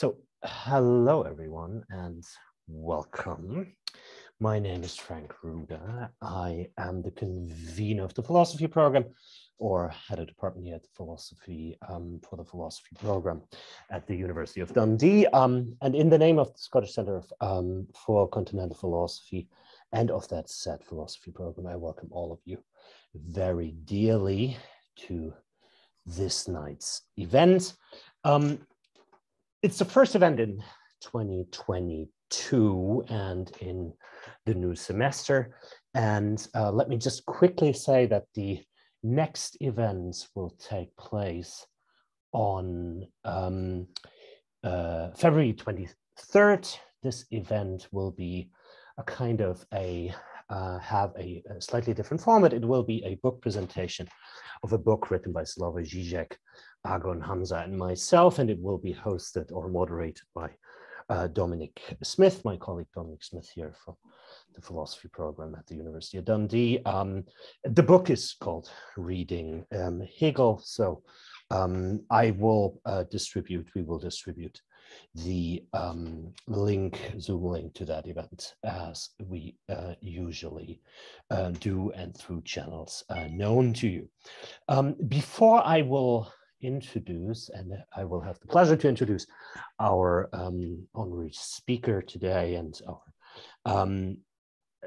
So, hello everyone and welcome. My name is Frank Ruda. I am the convener of the philosophy program or head of department here at the philosophy um, for the philosophy program at the University of Dundee. Um, and in the name of the Scottish Centre um, for Continental Philosophy and of that said philosophy program, I welcome all of you very dearly to this night's event. Um, it's the first event in 2022 and in the new semester. And uh, let me just quickly say that the next events will take place on um, uh, February 23rd. This event will be a kind of a uh, have a, a, slightly different format. It will be a book presentation of a book written by Slavoj Žižek, Agon Hamza, and myself, and it will be hosted or moderated by uh, Dominic Smith, my colleague Dominic Smith here from the philosophy program at the University of Dundee. Um, the book is called Reading um, Hegel, so um, I will uh, distribute, we will distribute the um, link, Zoom link to that event as we uh, usually uh, do and through channels uh, known to you. Um, before I will introduce, and I will have the pleasure to introduce our um, honorary speaker today and our, um,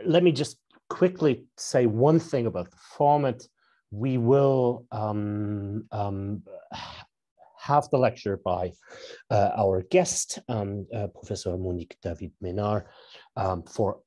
let me just quickly say one thing about the format. We will um, um, have the lecture by uh, our guest, um, uh, Professor Monique David Menard, um, for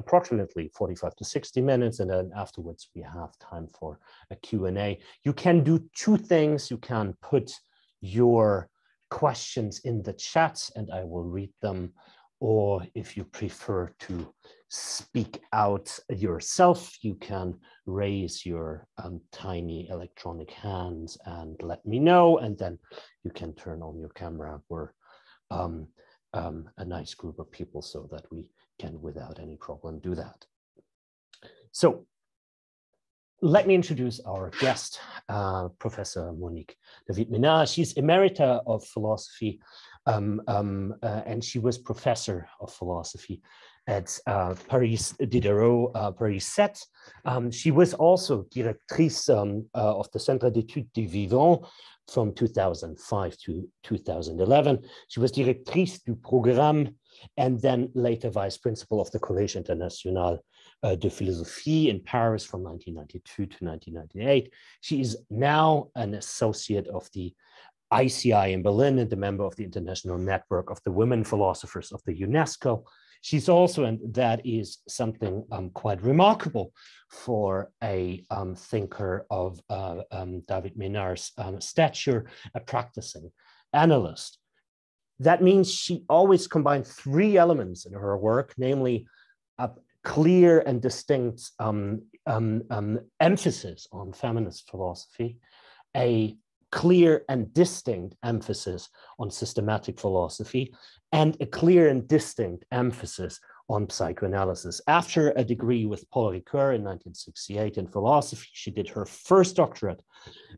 approximately 45 to 60 minutes, and then afterwards we have time for a Q&A. You can do two things. You can put your questions in the chat and I will read them, or if you prefer to speak out yourself, you can raise your um, tiny electronic hands and let me know, and then you can turn on your camera. We're um, um, a nice group of people so that we can, without any problem, do that. So let me introduce our guest, uh, Professor Monique David-Ménard. She's Emerita of Philosophy, um, um, uh, and she was Professor of Philosophy at uh, Paris Diderot, uh, Paris 7. Um, she was also directrice um, uh, of the Centre d'études du vivant from 2005 to 2011. She was directrice du programme and then later vice principal of the Collège International uh, de Philosophie in Paris from 1992 to 1998. She is now an associate of the ICI in Berlin and a member of the International Network of the Women Philosophers of the UNESCO. She's also, and that is something um, quite remarkable for a um, thinker of uh, um, David-Ménard's um, stature, a practicing analyst. That means she always combined three elements in her work, namely a clear and distinct um, um, emphasis on feminist philosophy, a clear and distinct emphasis on systematic philosophy and a clear and distinct emphasis on psychoanalysis. After a degree with Paul Ricoeur in 1968 in philosophy, she did her first doctorate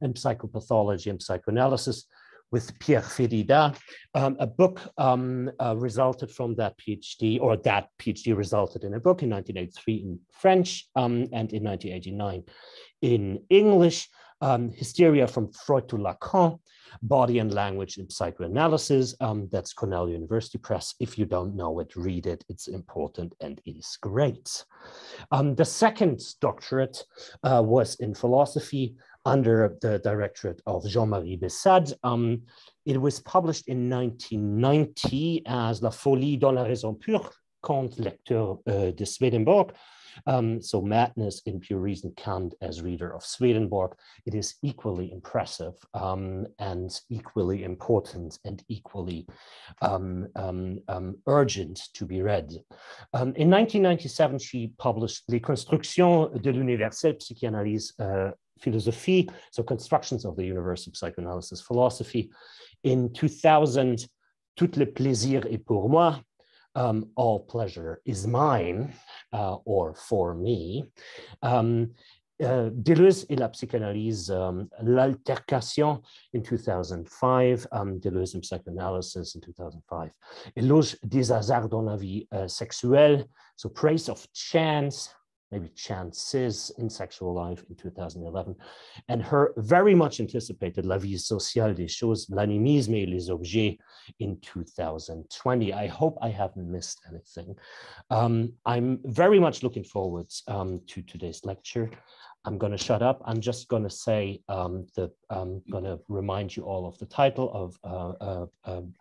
in psychopathology and psychoanalysis with Pierre Fedida. Um, a book um, uh, resulted from that PhD, or that PhD resulted in a book in 1983 in French um, and in 1989 in English um, Hysteria from Freud to Lacan, Body and Language in Psychoanalysis. Um, that's Cornell University Press. If you don't know it, read it. It's important and it is great. Um, the second doctorate uh, was in philosophy under the directorate of Jean-Marie Beyssade. Um, it was published in 1990 as La folie dans la raison pure, Kant lecteur uh, de Swedenborg, um, so madness in pure reason Kant as reader of Swedenborg, it is equally impressive um, and equally important and equally um, um, um urgent to be read. In 1997, she published Les Constructions de l'universelle psychanalyse uh, philosophie, so constructions of the Universe of psychoanalysis philosophy. In 2000, Tout le plaisir est pour moi, um, all pleasure is mine uh, or for me. Um, uh, Deleuze et la psychanalyse, um, l'altercation in 2005, um, Deleuze and psychoanalysis in 2005, Éloge des hasards dans la vie uh, sexuelle, so praise of chance, maybe chances in sexual life in 2011, and her very much anticipated La vie sociale des choses, l'animisme et les objets in 2020. I hope I haven't missed anything. Um, I'm very much looking forward um, to today's lecture. I'm going to shut up. I'm just going to say um, that I'm going to remind you all of the title of uh, uh, um,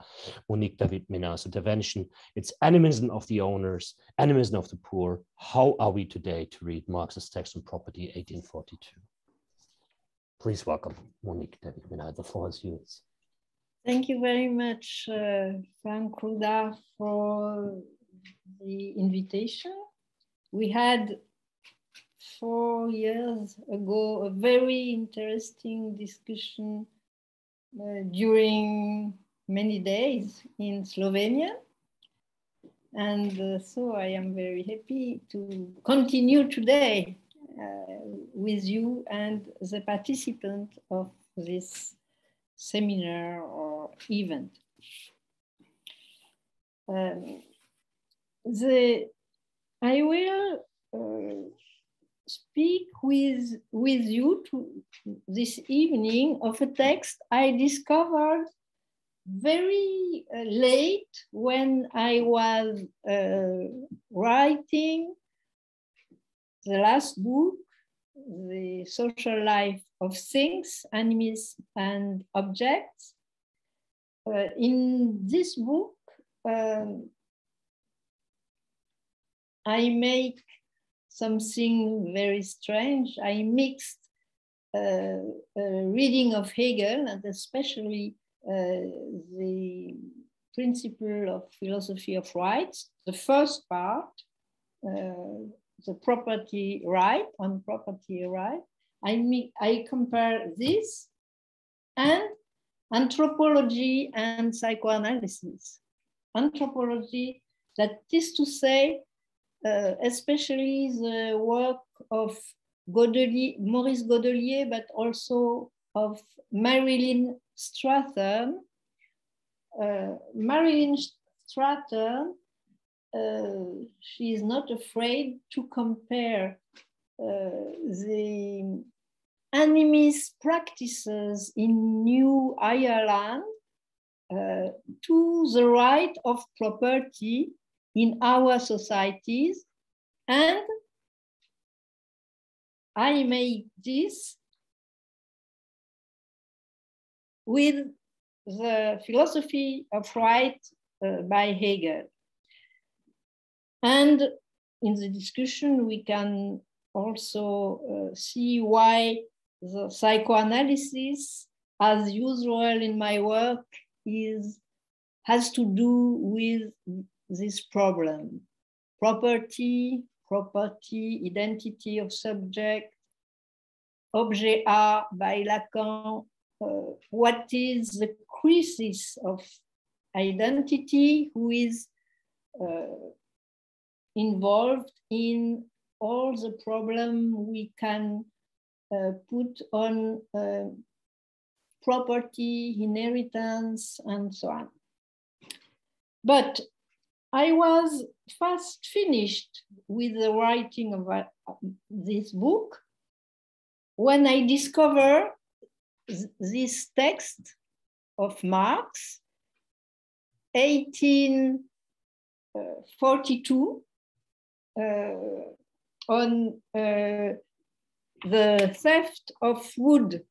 Monique David-Ménard's intervention. It's Animism of the Owners, Animism of the Poor. How are we today to read Marx's text on property 1842? Please welcome Monique David-Ménard. The floor is yours. Thank you very much, uh, Frank Ruda, for the invitation. We had four years ago a very interesting discussion uh, during many days in Slovenia. And uh, so I am very happy to continue today uh, with you and the participant of this seminar or event. Um, the, I will uh, speak with, with you to, this evening of a text I discovered very uh, late when I was uh, writing the last book, The Social Life of Things, Animals and Objects. Uh, in this book, um, I make something very strange. I mixed uh, reading of Hegel and especially uh, the principle of philosophy of rights, the first part, uh, the property right on property right. I, mean, I compare this and anthropology and psychoanalysis. Anthropology, that is to say, uh, especially the work of Godelier, Maurice Godelier, but also of Marilyn Strathern. Uh, Marilyn Strathern, uh, she is not afraid to compare uh, the animist practices in New Ireland uh, to the right of property in our societies. And I made this with the philosophy of right uh, by Hegel. And in the discussion, we can also uh, see why the psychoanalysis, as usual in my work, is has to do with this problem. Property, property, identity of subject, objet A by Lacan, uh, what is the crisis of identity, who is uh, involved in all the problem we can uh, put on uh, property, inheritance, and so on. But I was fast finished with the writing of uh, this book when I discovered this text of Marx, 1842, uh, on uh, the theft of wood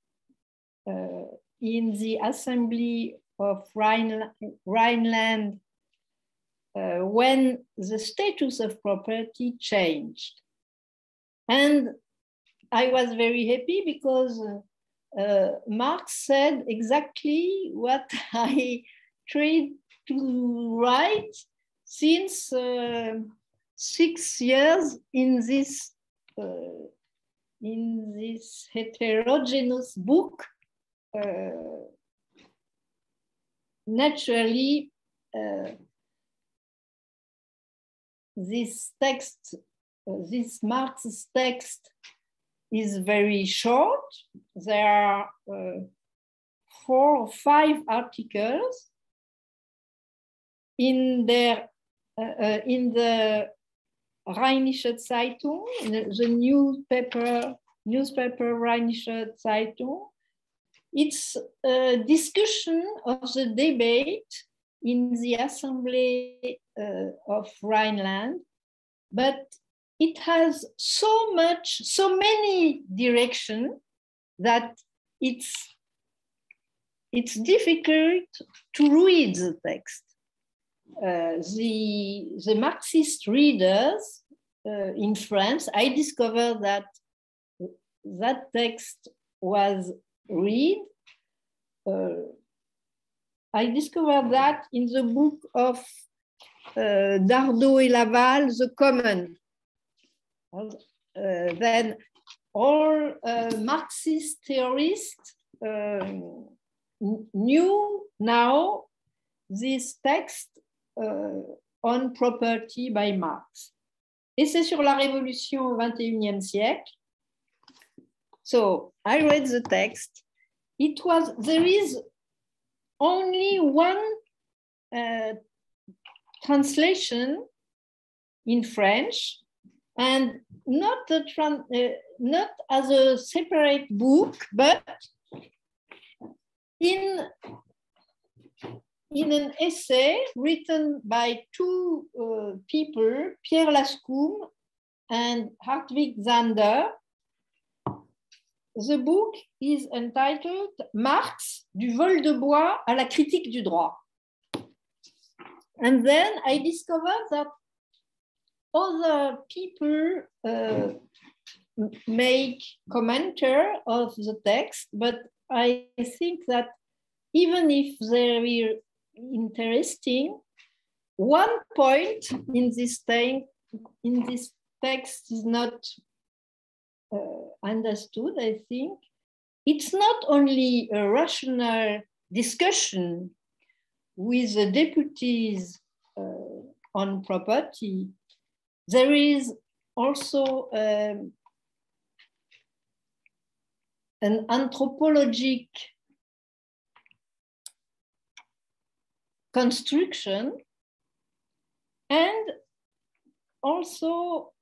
uh, in the assembly of Rhine, Rhineland uh, when the status of property changed. And I was very happy because uh, Marx said exactly what I tried to write since uh, six years in this uh, in this heterogeneous book. Uh, naturally, uh, this text, uh, this Marx's text is very short. There are uh, four or five articles in their uh, uh, in the Rheinische Zeitung, the, the newspaper newspaper Rheinische Zeitung. It's a discussion of the debate in the Assembly uh, of Rhineland, but it has so much, so many directions that it's it's difficult to read the text. Uh, the, the Marxist readers uh, in France, I discovered that that text was read. Uh, I discovered that in the book of uh, Dardot et Laval, The Common. Uh, then all uh, Marxist theorists um, knew now this text uh, on property by Marx. Et c'est sur la révolution au 21e siècle. So I read the text. It was, there is only one uh, translation in French and not, a uh, not as a separate book, but in, in an essay written by two uh, people, Pierre Lascoumes and Hartwig Zander, the book is entitled Marx, du vol de bois à la critique du droit. And then I discovered that other people uh, make commenter of the text, but I think that even if they're interesting, one point in this thing, in this text is not understood, I think. It's not only a rational discussion with the deputies uh, on property, there is also um, an anthropologic construction and also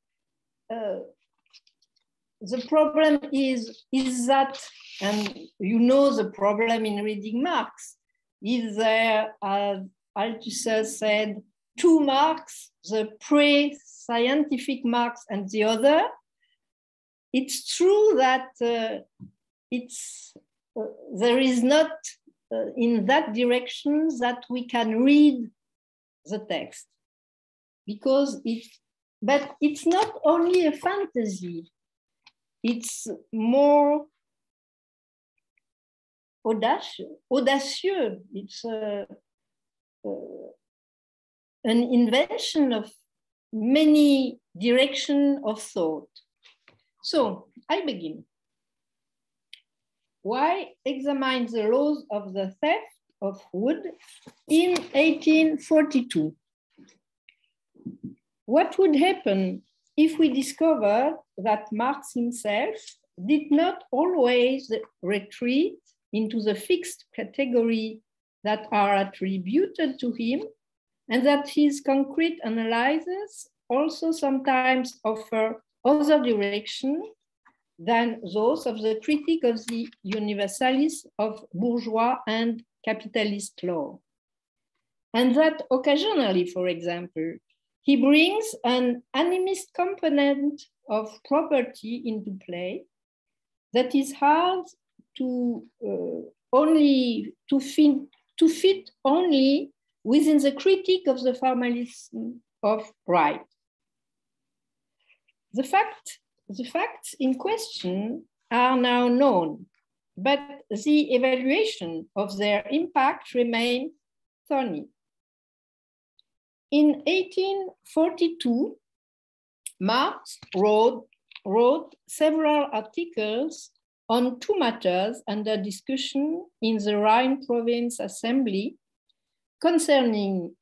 uh, the problem is, is that, and you know the problem in reading Marx, is there, as Althusser said, two Marx, the pre-scientific Marx and the other. It's true that uh, it's, uh, there is not uh, in that direction that we can read the text because it, but it's not only a fantasy it's more audacious. audacious. It's a, an invention of many direction of thought. So I begin. Why examine the laws of the theft of wood in 1842? What would happen if we discover that Marx himself did not always retreat into the fixed category that are attributed to him, and that his concrete analyses also sometimes offer other direction than those of the critique of the universalists of bourgeois and capitalist law. And that occasionally, for example, he brings an animist component of property into play that is hard to uh, only to fit, to fit only within the critique of the formalism of right. The fact, the facts in question are now known, but the evaluation of their impact remains thorny. In 1842, Marx wrote, wrote several articles on two matters under discussion in the Rhine Province Assembly concerning,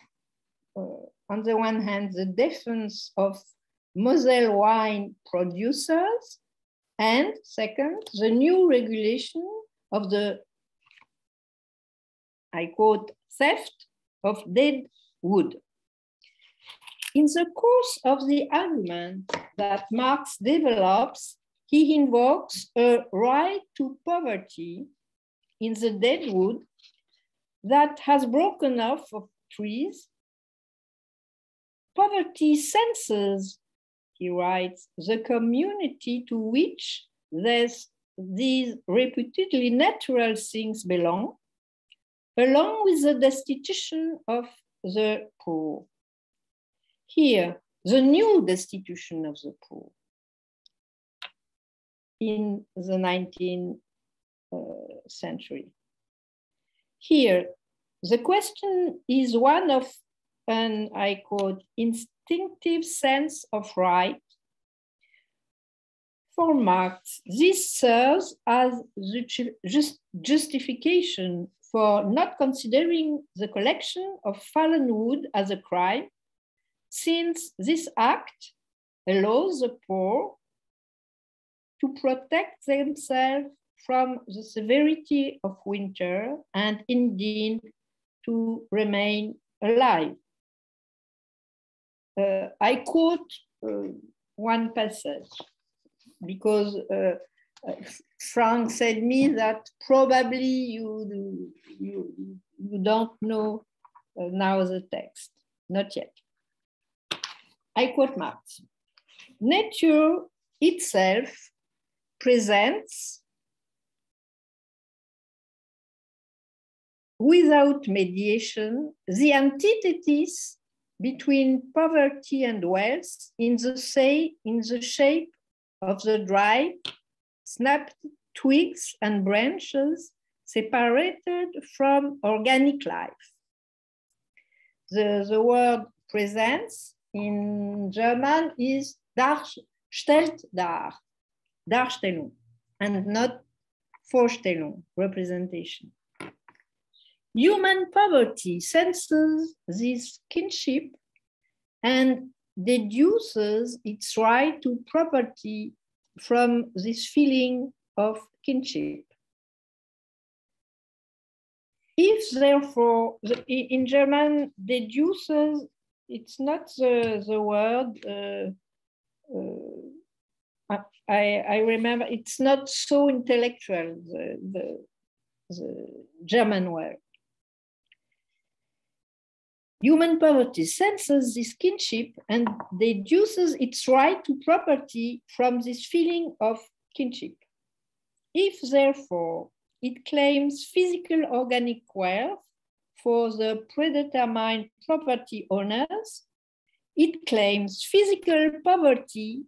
uh, on the one hand, the defense of Moselle wine producers, And second, the new regulation of the, I quote, theft of dead wood. In the course of the argument that Marx develops, he invokes a right to poverty in the dead wood that has broken off of trees. Poverty senses, he writes, the community to which these reputedly natural things belong, along with the destitution of the poor. Here, the new destitution of the poor in the 19th uh, century. Here, the question is one of an, I quote, instinctive sense of right. For Marx, this serves as the just justification for not considering the collection of fallen wood as a crime, since this act allows the poor to protect themselves from the severity of winter and indeed to remain alive. Uh, I quote uh, one passage because uh, uh Frank said me that probably you, you, you don't know uh, now the text, not yet. I quote Marx. Nature itself presents without mediation the antithesis between poverty and wealth in the, say, in the shape of the dry, snapped twigs and branches separated from organic life. The, the word presence in German is darstellt dar, Darstellung, and not Vorstellung, representation. Human poverty senses this kinship and deduces its right to property from this feeling of kinship. If therefore, the, in German, deduces, it's not the, the word, uh, uh, I, I remember, it's not so intellectual, the, the, the German word. Human poverty senses this kinship and deduces its right to property from this feeling of kinship. If, therefore, it claims physical organic wealth for the predetermined property owners, it claims physical poverty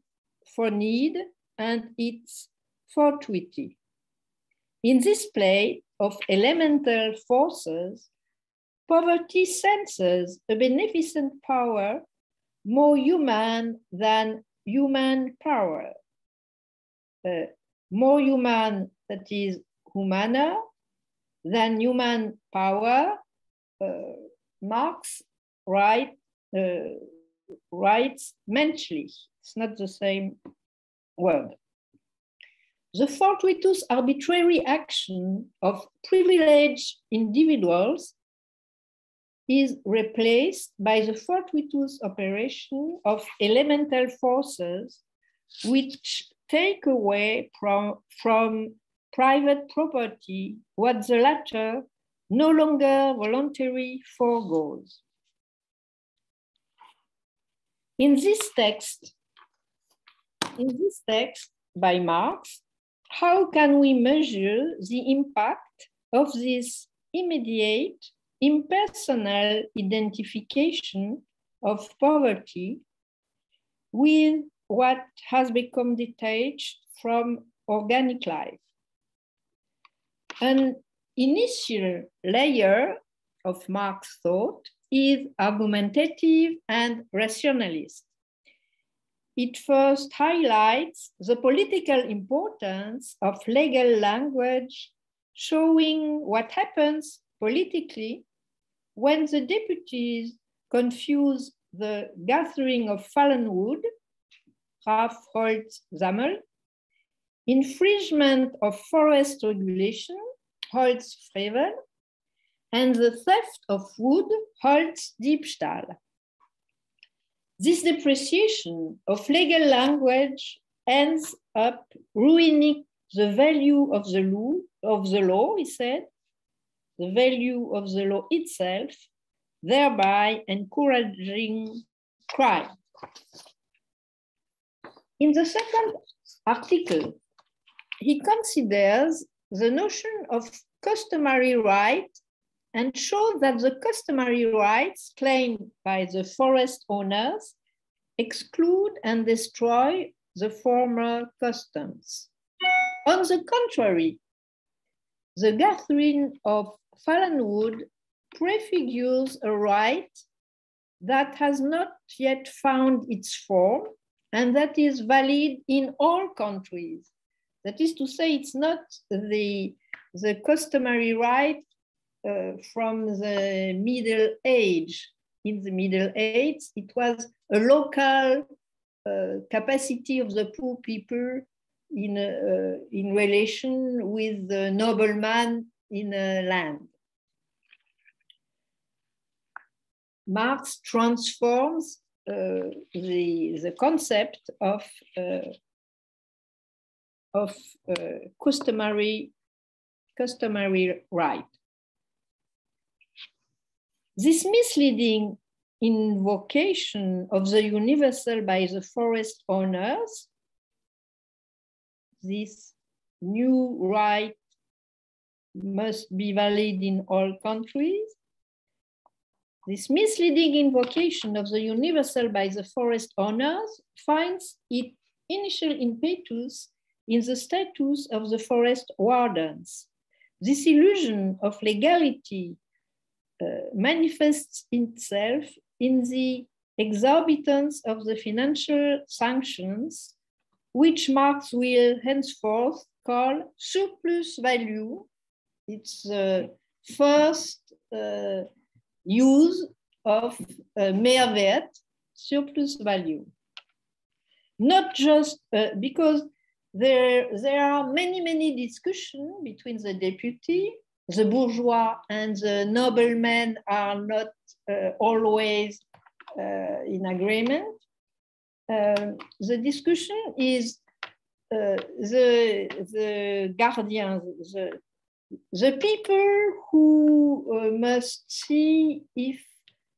for need and its fortuity. In this play of elemental forces, Poverty senses a beneficent power more human than human power. Uh, more human, that is, humana, than human power, Marx write, uh, writes mentally. It's not the same word. The fortuitous arbitrary action of privileged individuals is replaced by the fortuitous operation of elemental forces which take away from, from private property what the latter no longer voluntarily foregoes. In this text, in this text by Marx, how can we measure the impact of this immediate impersonal identification of poverty with what has become detached from organic life. An initial layer of Marx thought is argumentative and rationalist. It first highlights the political importance of legal language, showing what happens politically when the deputies confuse the gathering of fallen wood, Graf Holz Sammel, infringement of forest regulation, Holzfrevel, and the theft of wood, Holzdiebstahl. This depreciation of legal language ends up ruining the value of the law, of the law, he said, the value of the law itself, thereby encouraging crime. In the second article, he considers the notion of customary right and shows that the customary rights claimed by the forest owners exclude and destroy the former customs. On the contrary, the gathering of fallen wood prefigures a right that has not yet found its form and that is valid in all countries. That is to say, it's not the, the customary right uh, from the Middle Age. In the Middle Age, it was a local uh, capacity of the poor people in, uh, in relation with the nobleman in a land. Marx transforms uh, the, the concept of, uh, of uh, customary, customary right. This misleading invocation of the universal by the forest owners, this new right must be valid in all countries. This misleading invocation of the universal by the forest owners finds its initial impetus in the status of the forest wardens. This illusion of legality uh, manifests itself in the exorbitance of the financial sanctions, which Marx will henceforth call surplus value. It's the first uh, use of uh, Mehrwert, surplus value. Not just uh, because there, there are many, many discussions between the deputy the bourgeois and the noblemen are not uh, always uh, in agreement. Uh, the discussion is uh, the, the guardians, the, the people who uh, must see if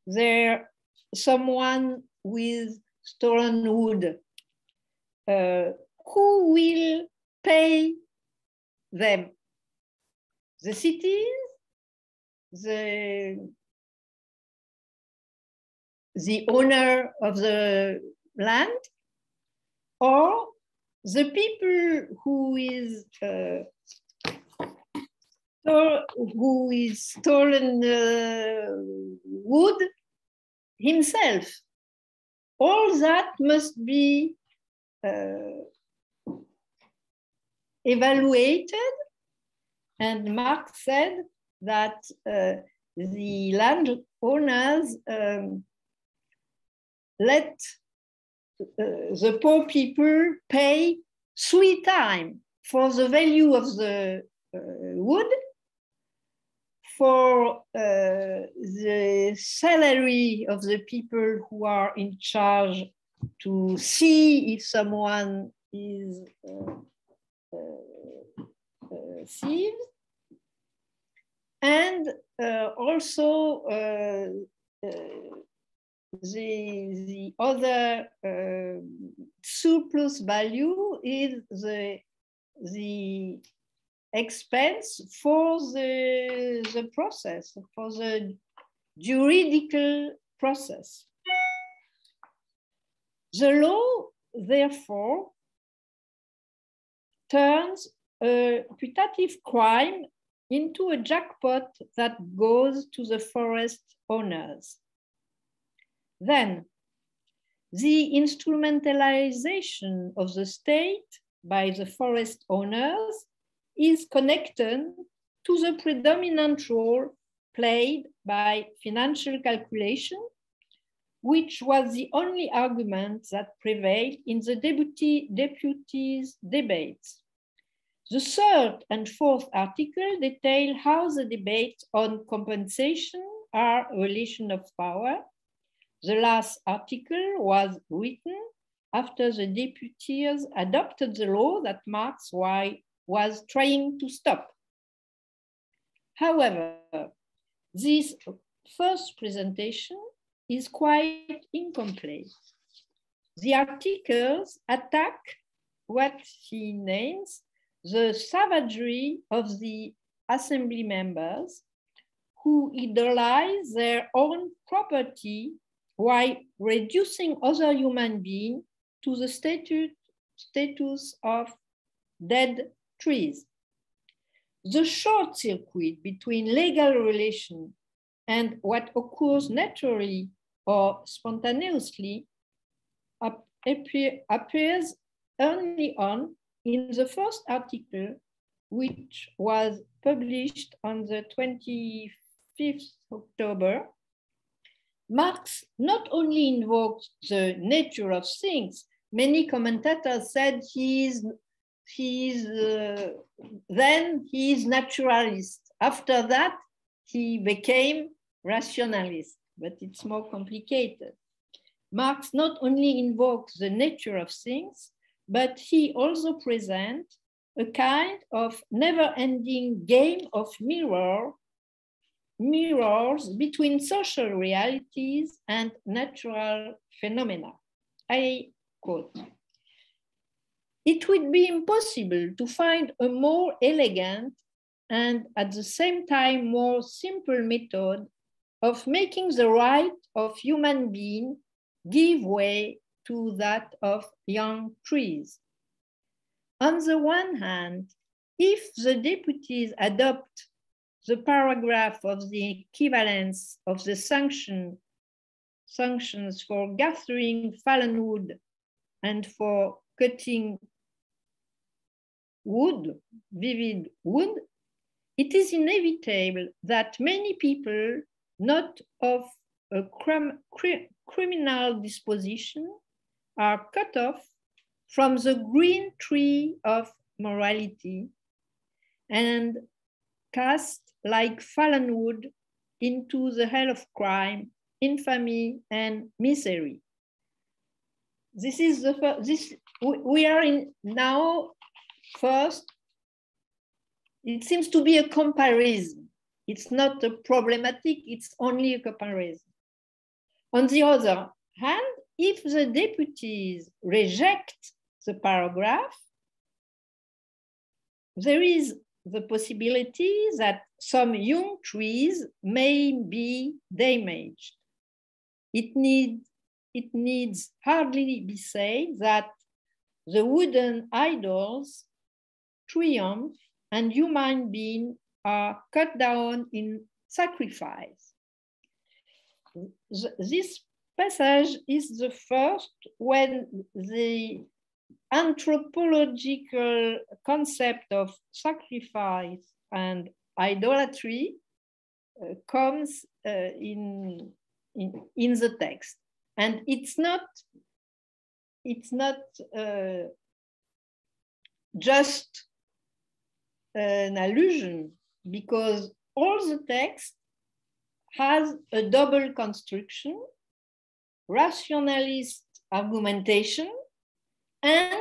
there someone with stolen wood, uh, who will pay them the cities, the, the owner of the land, or the people who is uh, who is stolen uh, wood himself. All that must be uh, evaluated and Marx said that uh, the landowners um, let uh, the poor people pay three times for the value of the uh, wood, for uh, the salary of the people who are in charge to see if someone is uh, uh, and uh, also the, the other surplus value is the, the expense for the, the process, for the juridical process. The law, therefore, turns a putative crime into a jackpot that goes to the forest owners. Then, the instrumentalization of the state by the forest owners is connected to the predominant role played by financial calculation, which was the only argument that prevailed in the deputy, deputies' debates. The third and fourth article detail how the debates on compensation are a relation of power. The last article was written after the deputies adopted the law that Marx was trying to stop. However, this first presentation is quite incomplete. The articles attack what he names the savagery of the assembly members who idolize their own property while reducing other human beings to the statute, status of dead trees. The short circuit between legal relation and what occurs naturally or spontaneously appear, appears early on in the first article, which was published on the 25th October, Marx not only invokes the nature of things, many commentators said he is, he is uh, then he is naturalist. After that, he became rationalist, but it's more complicated. Marx not only invokes the nature of things, but he also presents a kind of never-ending game of mirror, mirrors between social realities and natural phenomena. I quote, it would be impossible to find a more elegant and at the same time more simple method of making the right of human being give way to that of young trees. On the one hand, if the deputies adopt the paragraph of the equivalence of the sanction, sanctions for gathering fallen wood and for cutting wood, vivid wood, it is inevitable that many people not of a crim criminal disposition are cut off from the green tree of morality and cast like fallen wood into the hell of crime, infamy, and misery. This is the first, this, we are in now first, it seems to be a comparison. It's not a problematic, it's only a comparison. On the other hand, if the deputies reject the paragraph, there is the possibility that some young trees may be damaged. It, need, it needs hardly be said that the wooden idols triumph and human beings are cut down in sacrifice. This passage is the first when the anthropological concept of sacrifice and idolatry uh, comes uh, in, in, in the text. And it's not, it's not uh, just an allusion because all the text has a double construction rationalist argumentation and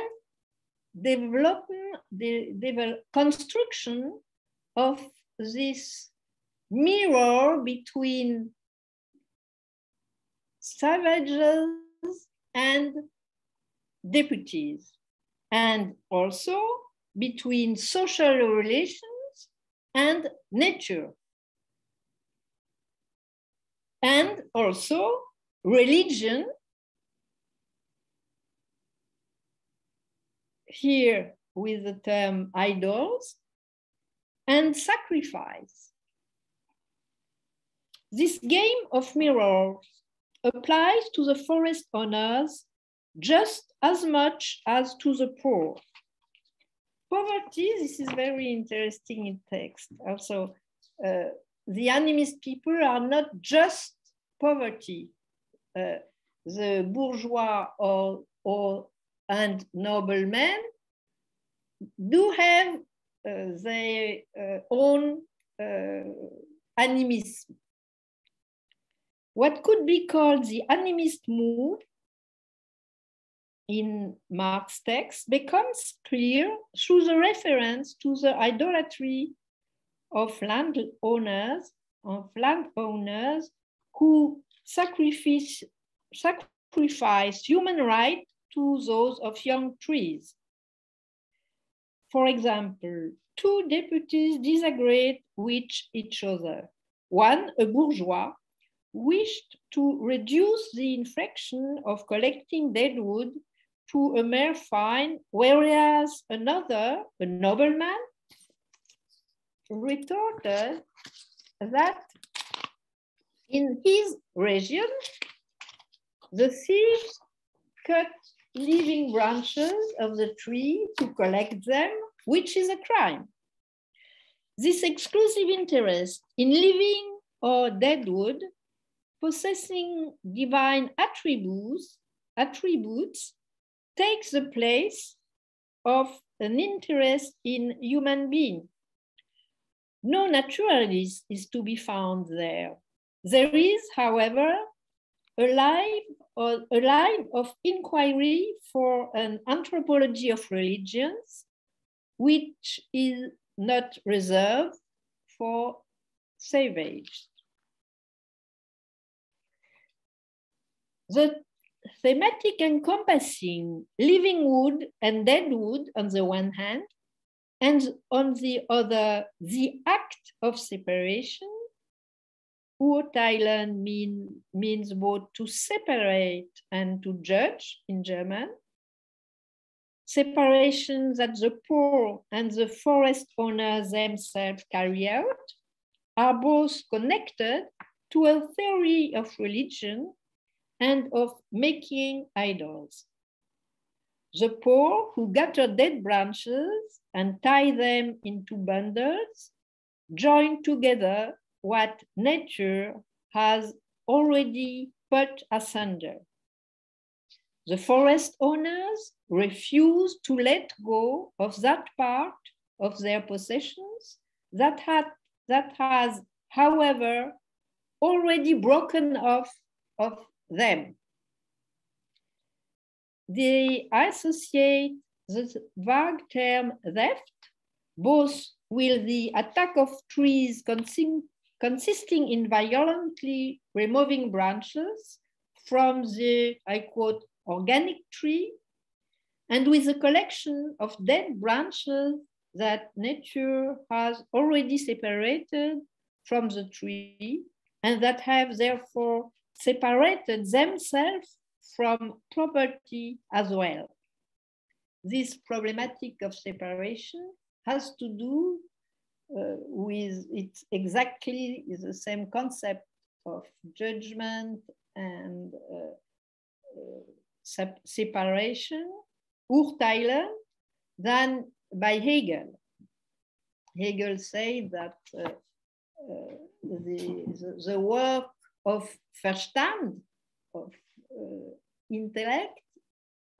development, the, the construction of this mirror between savages and deputies, and also between social relations and nature. And also religion here with the term idols and sacrifice. This game of mirrors applies to the forest owners just as much as to the poor. Poverty, this is very interesting in text. Also, uh, the animist people are not just poverty. Uh, the bourgeois or, or and noblemen do have uh, their uh, own uh, animism. What could be called the animist mood in Marx text becomes clear through the reference to the idolatry of landowners, of landowners who sacrifice, sacrifice human rights to those of young trees. For example, two deputies disagreed with each other. One, a bourgeois, wished to reduce the infraction of collecting dead wood to a mere fine, whereas another, a nobleman, retorted that in his region, the thieves cut living branches of the tree to collect them, which is a crime. This exclusive interest in living or dead wood possessing divine attributes, attributes takes the place of an interest in human being. No naturalist is to be found there. There is, however, a line, or a line of inquiry for an anthropology of religions, which is not reserved for savage. The thematic encompassing living wood and dead wood on the one hand, and on the other, the act of separation. Urteilen mean, means both to separate and to judge in German. Separation that the poor and the forest owners themselves carry out are both connected to a theory of religion and of making idols. The poor who gather dead branches and tie them into bundles join together what nature has already put asunder. The forest owners refuse to let go of that part of their possessions that, had, that has, however, already broken off of them. They associate the vague term theft both with the attack of trees consisting in violently removing branches from the, I quote, organic tree, and with the collection of dead branches that nature has already separated from the tree and that have therefore separated themselves from property as well. This problematic of separation has to do uh, with it's exactly the same concept of judgment and uh, uh, separation, Urteilen, than by Hegel. Hegel said that uh, uh, the, the, the, work of Verstand, of uh, intellect,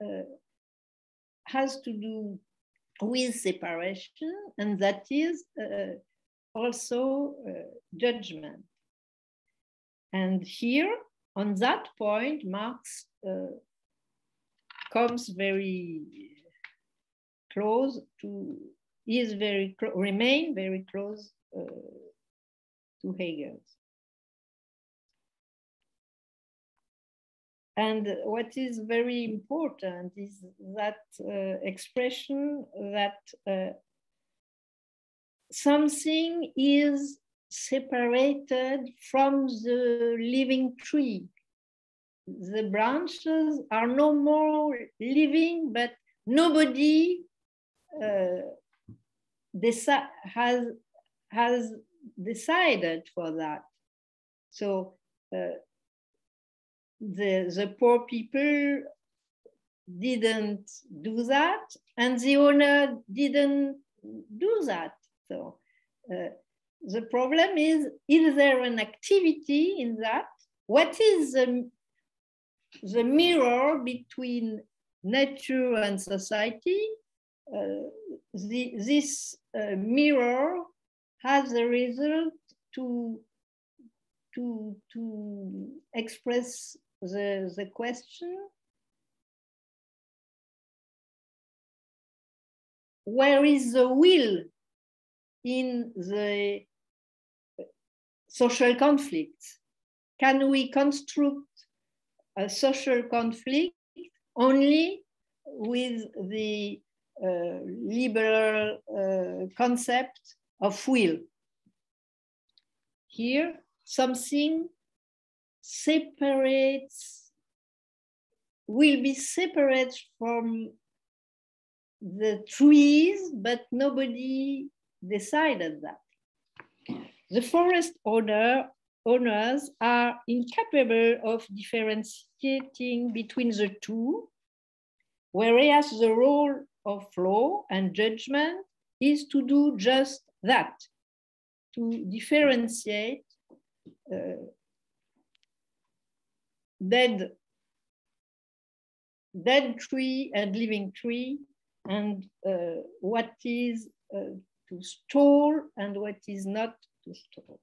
uh, has to do with separation, and that is uh, also judgment. And here, on that point, Marx comes very close to is very remain very close to Hegel. And what is very important is that uh, expression that uh, something is separated from the living tree. The branches are no more living, but nobody uh, has, has decided for that. So uh, the, the poor people didn't do that and the owner didn't do that. So uh, the problem is, is there an activity in that? What is the, the mirror between nature and society? Uh, the, this uh, mirror has the result to, to, to express the, the question where is the will in the social conflicts? Can we construct a social conflict only with the uh, liberal uh, concept of will? Here, something separates, will be separate from the trees, but nobody decided that. The forest owner, owners are incapable of differentiating between the two, whereas the role of law and judgment is to do just that, to differentiate uh, dead, dead tree and living tree and uh, what is uh, to store and what is not to store.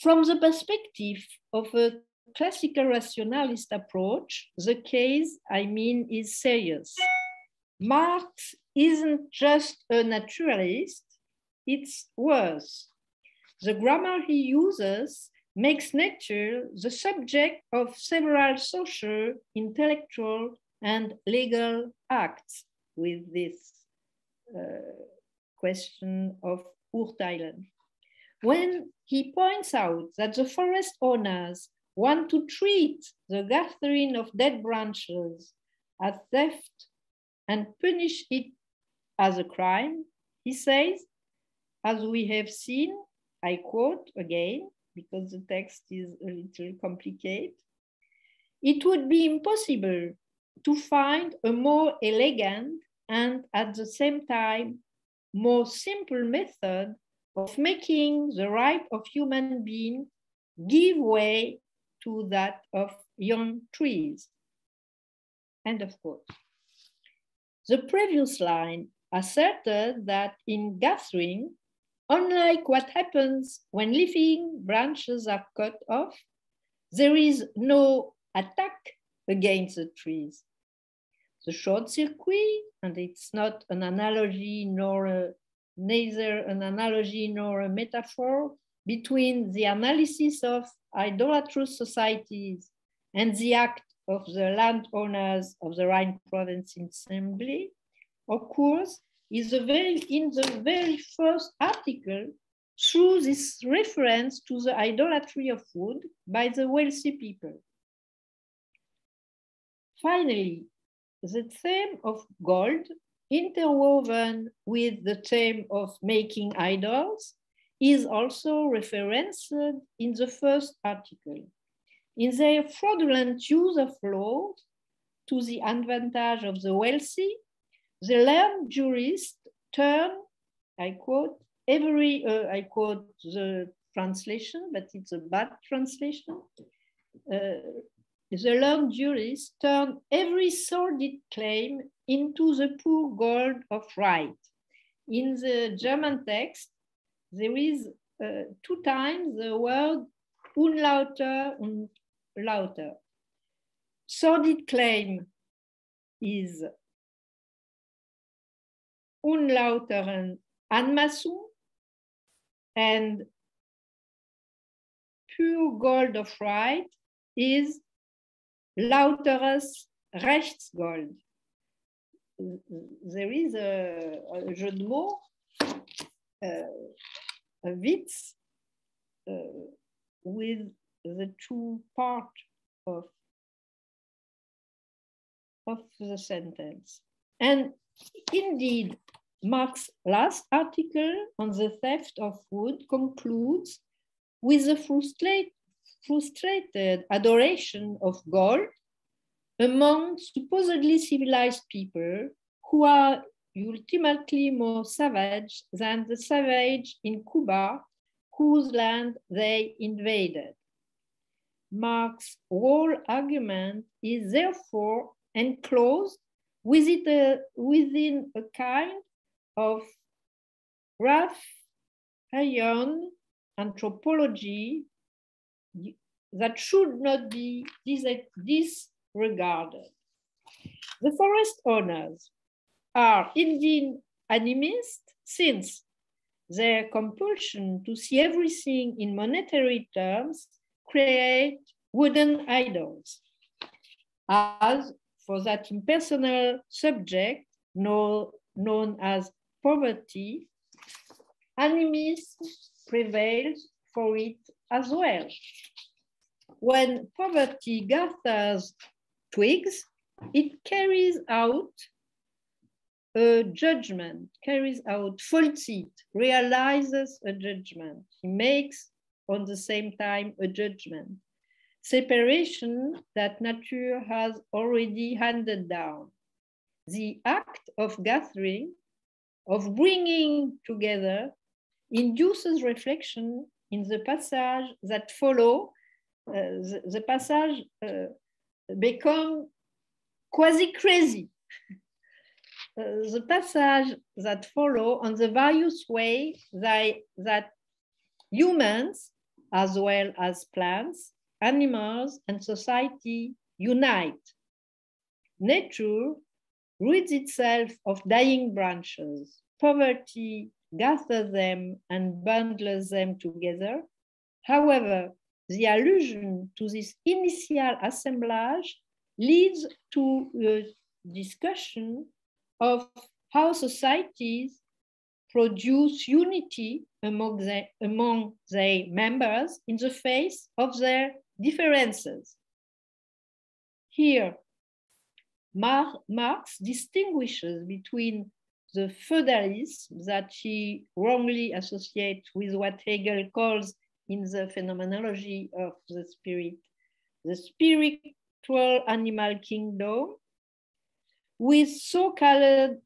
From the perspective of a classical rationalist approach, the case, I mean, is serious. Marx isn't just a naturalist, it's worse. The grammar he uses makes nature the subject of several social, intellectual, and legal acts with this uh, question of urteilen. When he points out that the forest owners want to treat the gathering of dead branches as theft and punish it as a crime, he says, as we have seen, I quote again, because the text is a little complicated, it would be impossible to find a more elegant and at the same time more simple method of making the right of human beings give way to that of young trees. And of course, The previous line asserted that in gathering, unlike what happens when living branches are cut off, there is no attack against the trees. The short circuit, and it's not an analogy nor a, neither an analogy nor a metaphor, between the analysis of idolatrous societies and the act of the landowners of the Rhine province assembly occurs is the very, in the very first article through this reference to the idolatry of food by the wealthy people. Finally, the theme of gold interwoven with the theme of making idols is also referenced in the first article. In their fraudulent use of law to the advantage of the wealthy, the learned jurist turn, I quote, every, uh, I quote the translation, but it's a bad translation, uh, the learned jurist turn every sordid claim into the poor gold of right. In the German text, there is uh, two times the word unlauter and lauter. Sordid claim is unlauteren Anmaßung and pure gold of right is lauteres Rechtsgold. There is a, a jeu de mots, uh, a witz uh, with the two part of, of the sentence. And indeed, Marx's last article on the theft of wood concludes with a frustrate, frustrated adoration of gold among supposedly civilized people who are ultimately more savage than the savage in Cuba whose land they invaded. Marx's whole argument is therefore enclosed within a, within a kind of ion anthropology that should not be disregarded. The forest owners are indeed animists since their compulsion to see everything in monetary terms create wooden idols. As for that impersonal subject known as poverty, animism prevails for it as well. When poverty gathers twigs, it carries out a judgment, carries out falsity, realizes a judgment. He makes on the same time a judgment. Separation that nature has already handed down. The act of gathering, of bringing together, induces reflection in the passage that follow. Uh, the, the, passage uh, become quasi crazy. Uh, the passage that follow on the various ways that, that humans, as well as plants, animals, and society unite. Nature rids itself of dying branches. Poverty gathers them and bundles them together. However, the allusion to this initial assemblage leads to a discussion of how societies produce unity among, the, among their members in the face of their differences. Here, Mar Marx distinguishes between the feudalism that he wrongly associates with what Hegel calls in the phenomenology of the spirit, the spiritual animal kingdom, with so-called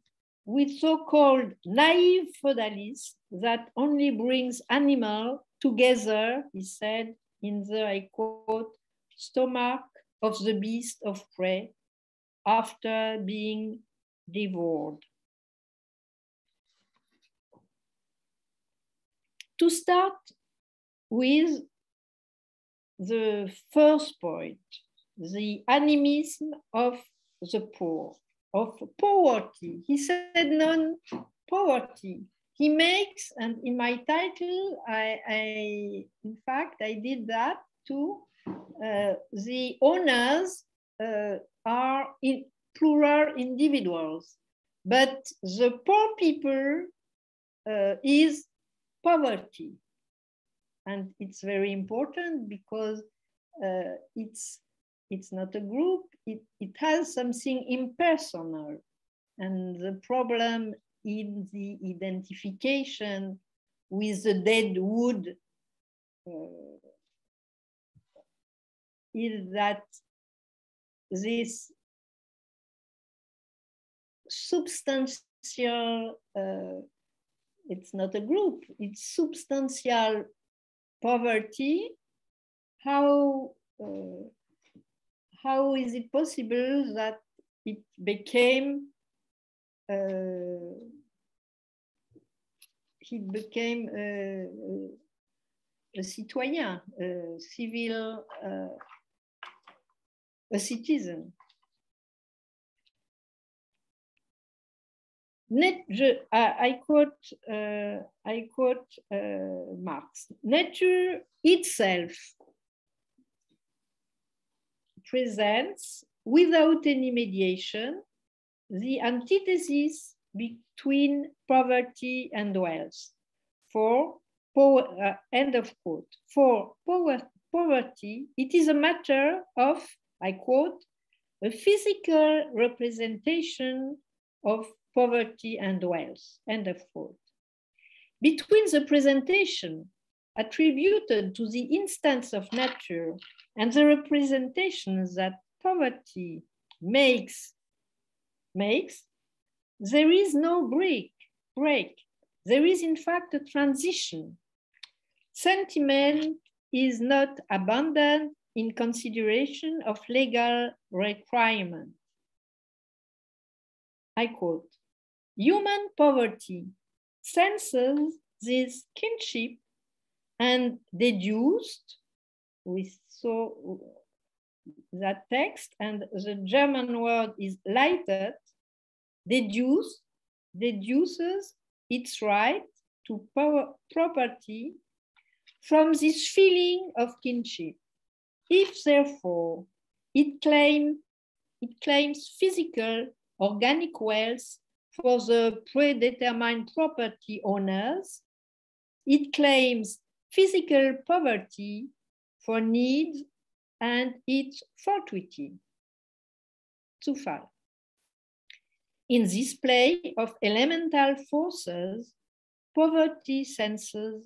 with so-called naive feudalists that only brings animal together, he said in the, I quote, stomach of the beast of prey after being devoured. To start with the first point, the animism of the poor of poverty. He said non poverty. He makes, and in my title, I, I in fact, I did that too. Uh, the owners are in plural individuals, but the poor people uh, is poverty. And it's very important because uh, it's it's not a group, it, it has something impersonal. And the problem in the identification with the dead wood uh, is that this substantial, uh, it's not a group, it's substantial poverty, how uh, how is it possible that it became uh, he became uh, a citoyen, a civil, uh, a citizen. I, I quote, uh, I quote uh, Marx. Nature itself presents, without any mediation, the antithesis between poverty and wealth. For power, uh, end of quote. For power, poverty, it is a matter of, I quote, a physical representation of poverty and wealth, end of quote. Between the presentation attributed to the instance of nature and the representations that poverty makes, makes there is no break, break. There is in fact a transition. Sentiment is not abandoned in consideration of legal requirement. I quote, human poverty senses this kinship and deduced, we saw that text and the German word is leitet, deduce, deduces its right to power, property from this feeling of kinship. If therefore it, claim, it claims physical organic wealth for the predetermined property owners, it claims physical poverty for needs and its fortuity, Zufall. In this play of elemental forces, poverty senses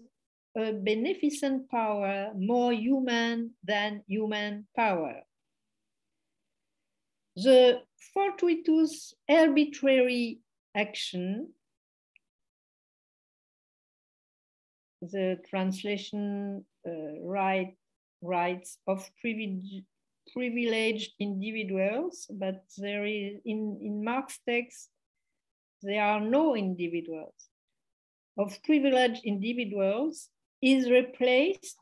a beneficent power more human than human power. The fortuitous arbitrary action, the translation uh, right, rights of privilege, privileged individuals, but there is in, in Marx text, there are no individuals. Of privileged individuals is replaced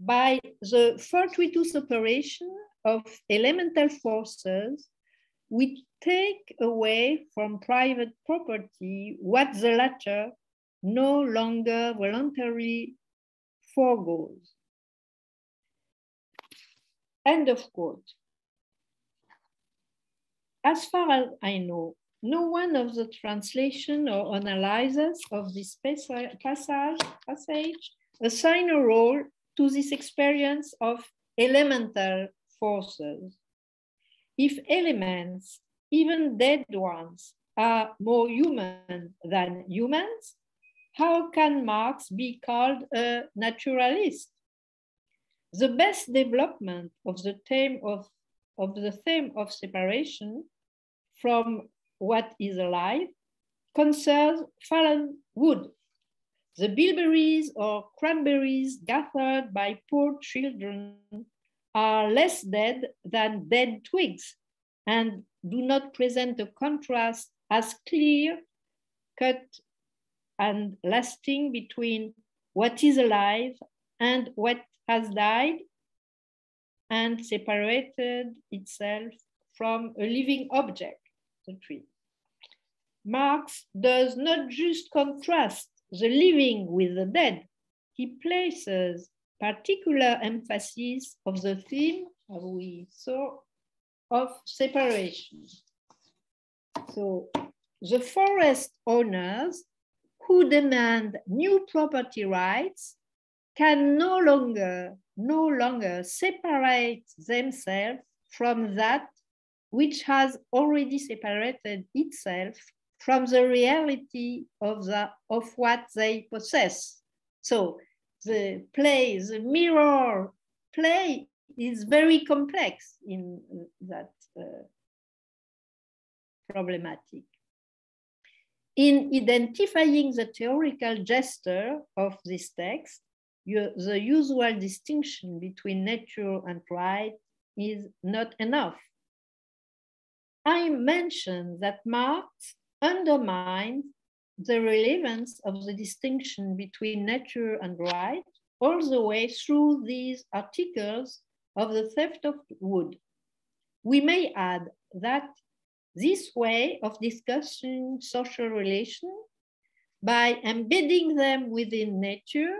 by the fortuitous operation of elemental forces which take away from private property what the latter no longer voluntarily foregoes. End of quote. As far as I know, no one of the translation or analysis of this passage assign a role to this experience of elemental forces. If elements, even dead ones, are more human than humans, how can Marx be called a naturalist? The best development of the theme of, of the theme of separation from what is alive concerns fallen wood. The bilberries or cranberries gathered by poor children are less dead than dead twigs and do not present a contrast as clear cut and lasting between what is alive and what has died and separated itself from a living object, the tree. Marx does not just contrast the living with the dead, he places particular emphasis of the theme, as we saw, of separation. So the forest owners who demand new property rights can no longer, no longer separate themselves from that which has already separated itself from the reality of, the, of what they possess. So the play, the mirror play is very complex in that uh, problematic. In identifying the theoretical gesture of this text, you, the usual distinction between nature and right is not enough. I mentioned that Marx undermines the relevance of the distinction between nature and right all the way through these articles of the theft of wood. We may add that this way of discussing social relations by embedding them within nature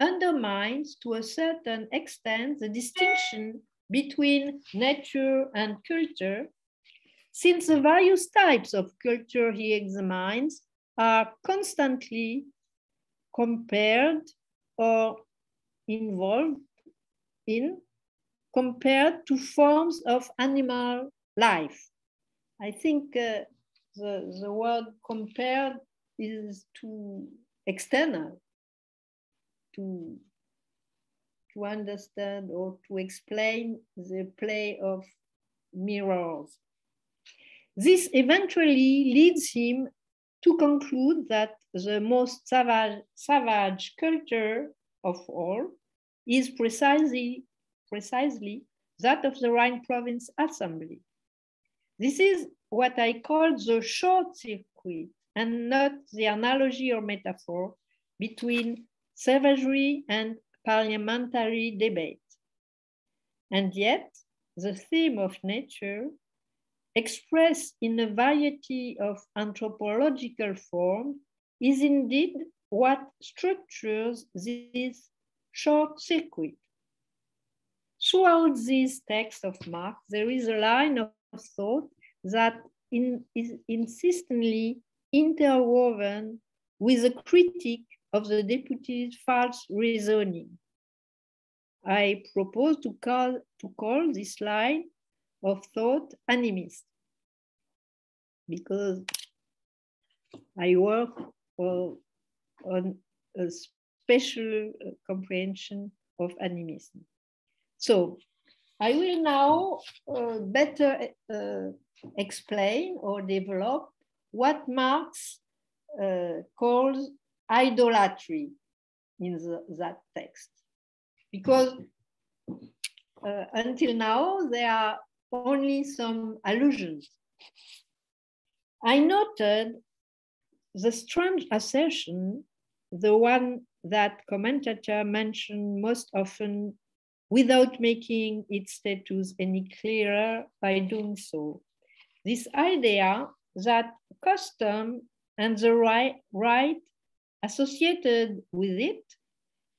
undermines to a certain extent the distinction between nature and culture, since the various types of culture he examines are constantly compared or involved in compared to forms of animal life. I think uh, the, the word compared is too external to, to understand or to explain the play of mirrors. This eventually leads him to conclude that the most savage, savage culture of all is precisely, precisely that of the Rhine province assembly. This is what I call the short circuit and not the analogy or metaphor between savagery and parliamentary debate. And yet, the theme of nature, expressed in a variety of anthropological forms, is indeed what structures this short circuit. Throughout this text of Marx, there is a line of thought that in, is insistently interwoven with a critique of the deputy's false reasoning. I propose to call, to call this line of thought animist because I work well, on a special uh, comprehension of animism. So I will now uh, better uh, explain or develop what Marx uh, calls idolatry in the, that text. Because uh, until now, there are only some allusions. I noted the strange assertion, the one that commentator mentioned most often without making its status any clearer by doing so. This idea that custom and the right, right associated with it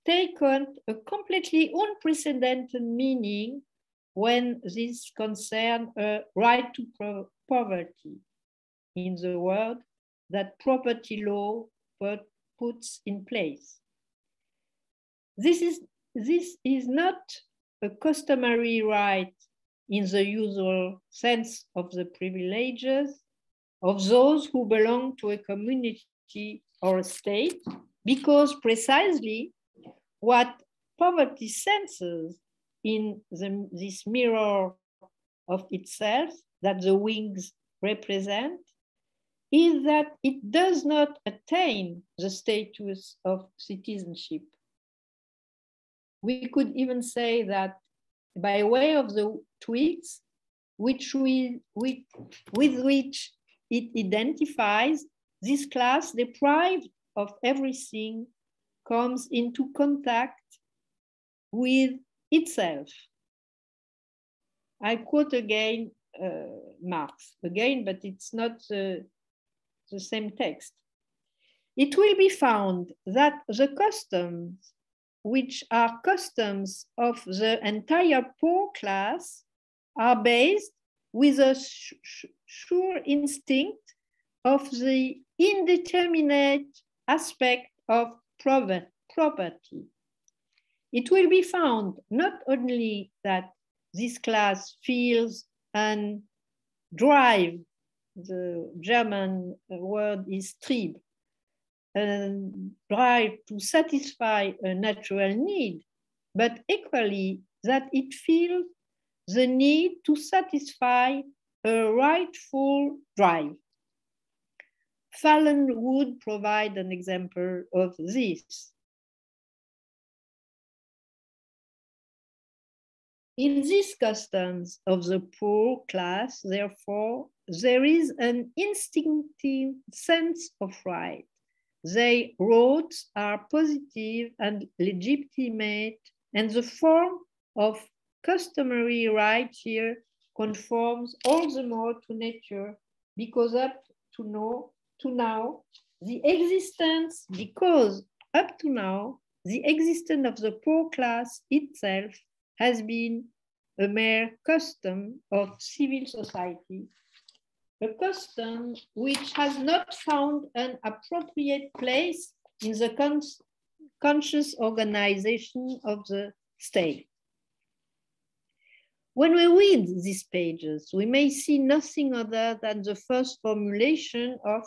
take on a completely unprecedented meaning when this concerns a uh, right to poverty in the world that property law put, puts in place. This is, this is not a customary right in the usual sense of the privileges of those who belong to a community or a state, because precisely what poverty senses in the, this mirror of itself that the wings represent is that it does not attain the status of citizenship. We could even say that by way of the tweaks, which we, we, with which it identifies this class deprived of everything comes into contact with itself. I quote again uh, Marx, again, but it's not the, the same text. It will be found that the customs, which are customs of the entire poor class, are based with a sure instinct of the indeterminate aspect of property. It will be found not only that this class feels and drive, the German uh, word is trieb, and drive to satisfy a natural need, but equally that it feels the need to satisfy a rightful drive. Fallen wood provide an example of this. In these customs of the poor class, therefore, there is an instinctive sense of right. Their roads are positive and legitimate, and the form of customary right here conforms all the more to nature because up to know to now, the existence, because up to now, the existence of the poor class itself has been a mere custom of civil society, a custom which has not found an appropriate place in the con conscious organization of the state. When we read these pages, we may see nothing other than the first formulation of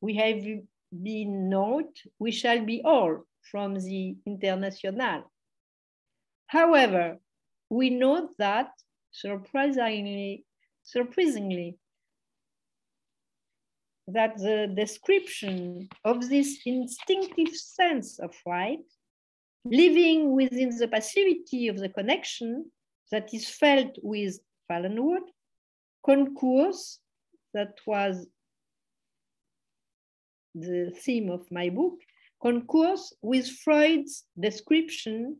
we have been note, we shall be all from the International. However, we note that surprisingly, surprisingly, that the description of this instinctive sense of right, living within the passivity of the connection that is felt with fallen wood, concours that was the theme of my book, concurs with Freud's description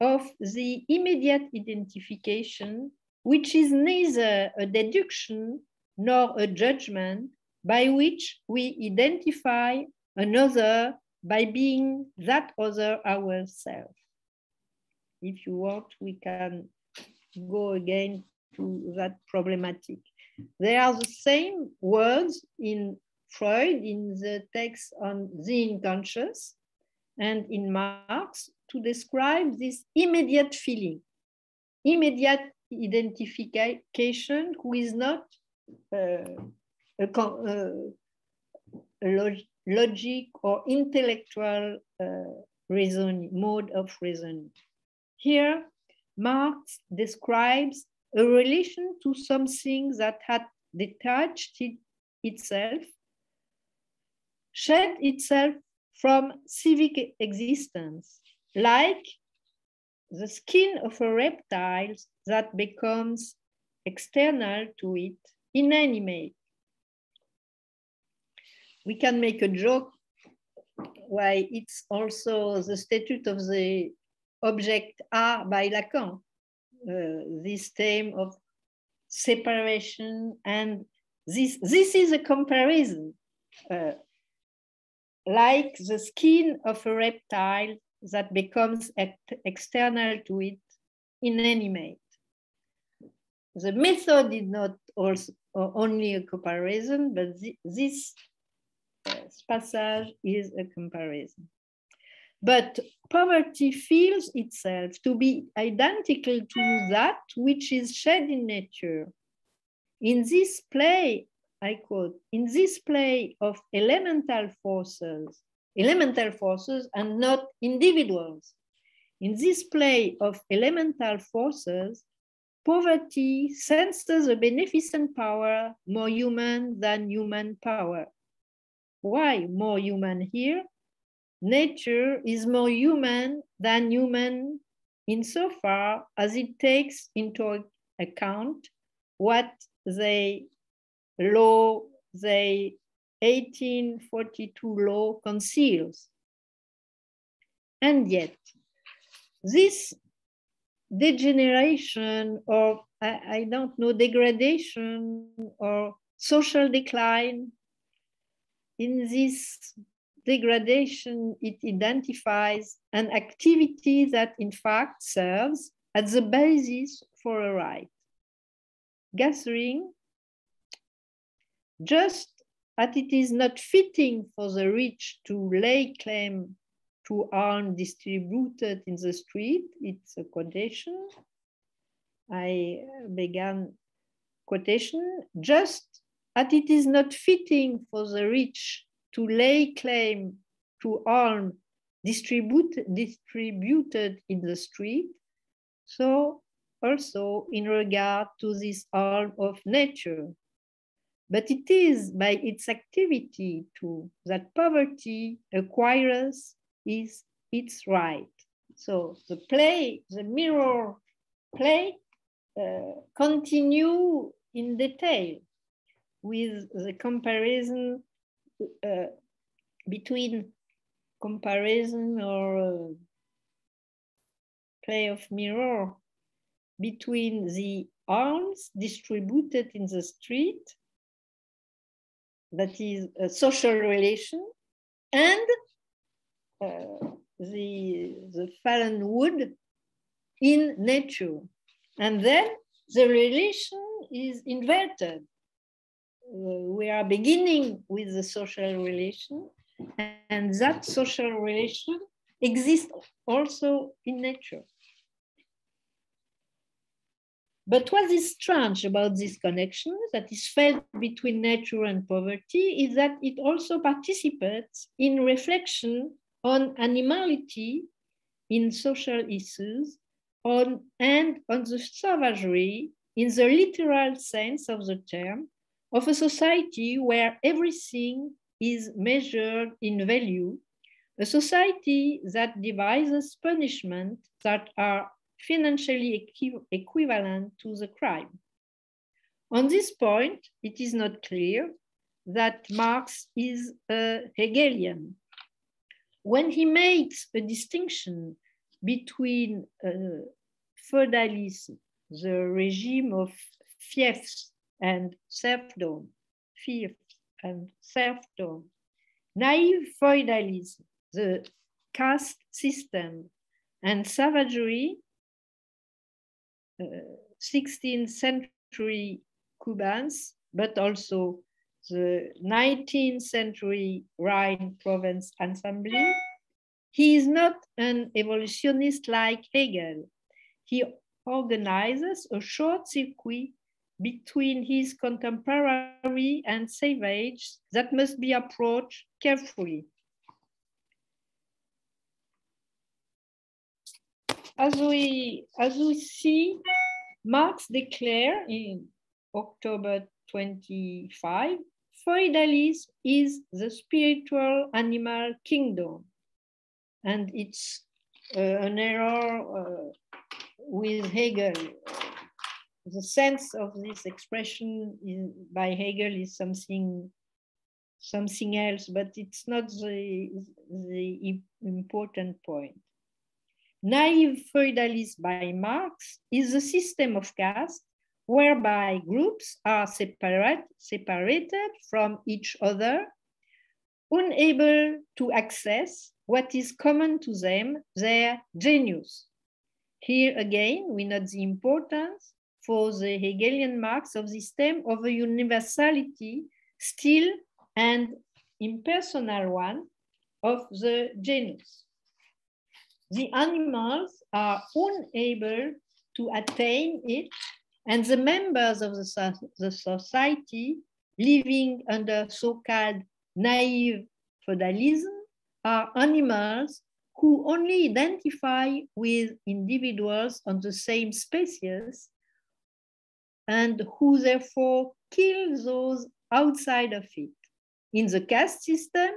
of the immediate identification, which is neither a deduction nor a judgment by which we identify another by being that other ourselves. If you want, we can go again to that problematic. They are the same words in Freud in the text on the unconscious and in Marx to describe this immediate feeling, immediate identification who is not uh, a, uh, a log logic or intellectual uh, reason, mode of reasoning. Here, Marx describes a relation to something that had detached it itself, shed itself from civic existence, like the skin of a reptile that becomes external to it, inanimate. We can make a joke why it's also the statute of the object A by Lacan, uh, this theme of separation and this, this is a comparison. Uh, like the skin of a reptile that becomes external to it, inanimate. The method is not also only a comparison, but this uh, passage is a comparison. But poverty feels itself to be identical to that which is shed in nature. In this play, I quote, in this play of elemental forces, elemental forces and not individuals. In this play of elemental forces, poverty senses a beneficent power more human than human power. Why more human here? Nature is more human than human insofar as it takes into account what they law, the 1842 law conceals. And yet, this degeneration or I, I, don't know, degradation or social decline, in this degradation, it identifies an activity that in fact serves as the basis for a right. Gathering just as it is not fitting for the rich to lay claim to arm distributed in the street, it's a quotation. I began quotation, just as it is not fitting for the rich to lay claim to arm distributed, distributed in the street, so also in regard to this arm of nature, but it is by its activity too that poverty acquires is its right. So the play, the mirror play, uh, continue in detail with the comparison uh, between comparison or uh, play of mirror between the arms distributed in the street that is a social relation, and uh, the, the fallen wood in nature. And then the relation is inverted. Uh, we are beginning with the social relation, and that social relation exists also in nature. But what is strange about this connection that is felt between nature and poverty is that it also participates in reflection on animality in social issues on, and on the savagery in the literal sense of the term of a society where everything is measured in value, a society that devises punishment that are financially equi equivalent to the crime. On this point, it is not clear that Marx is a Hegelian. When he makes a distinction between uh, feudalism, the regime of fiefs and serfdom, fiefs and serfdom, naive feudalism, the caste system, and savagery, 16th century Cubans, but also the 19th century Rhine province assembly. He is not an evolutionist like Hegel. He organizes a short circuit between his contemporary and savage that must be approached carefully. As we, as we see, Marx declared in October 25, feudalism is the spiritual animal kingdom. And it's uh, an error uh, with Hegel. The sense of this expression in, by Hegel is something something else, but it's not the, the important point. Naive feudalism by Marx is a system of caste whereby groups are separate, separated from each other, unable to access what is common to them, their genius. Here again, we note the importance for the Hegelian Marx of the system of a universality still and impersonal one of the genus. The animals are unable to attain it and the members of the, the society living under so-called naive feudalism are animals who only identify with individuals on the same species and who therefore kill those outside of it. In the caste system,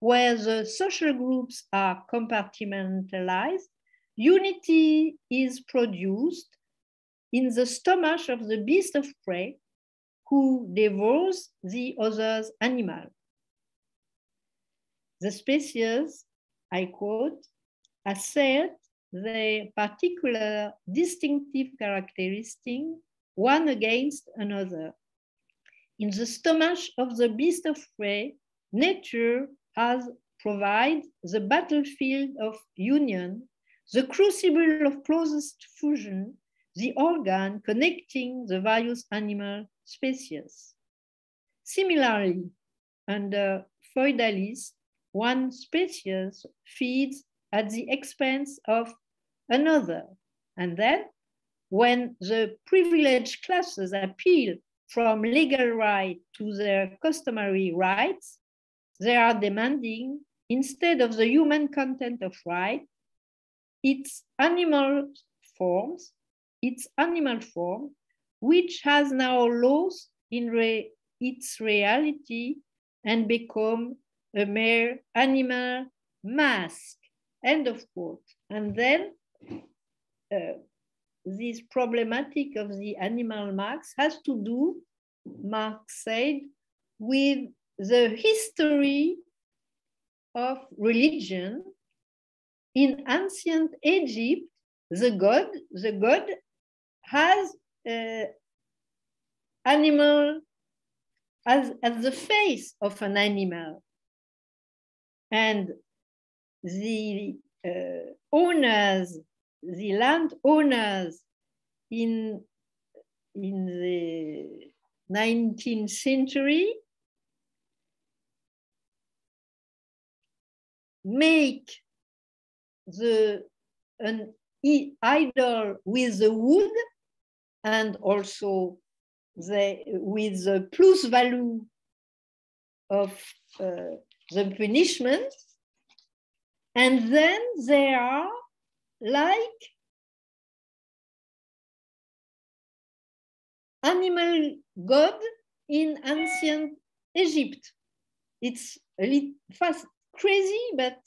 where the social groups are compartmentalized, unity is produced in the stomach of the beast of prey who devours the other's animal. The species, I quote, assert their particular distinctive characteristic one against another. In the stomach of the beast of prey, nature has provided the battlefield of union, the crucible of closest fusion, the organ connecting the various animal species. Similarly, under feudalism, one species feeds at the expense of another. And then, when the privileged classes appeal from legal right to their customary rights, they are demanding, instead of the human content of right, its animal forms its animal form, which has now lost in re its reality and become a mere animal mask. End of quote. And then uh, this problematic of the animal mask has to do, Marx said, with the history of religion in ancient Egypt, the god, the god has uh, animal as, as the face of an animal. And the uh, owners, the land owners in, in the 19th century make the an idol with the wood and also the, with the plus value of uh, the punishment. And then they are like animal god in ancient Egypt. It's a little fast, crazy, but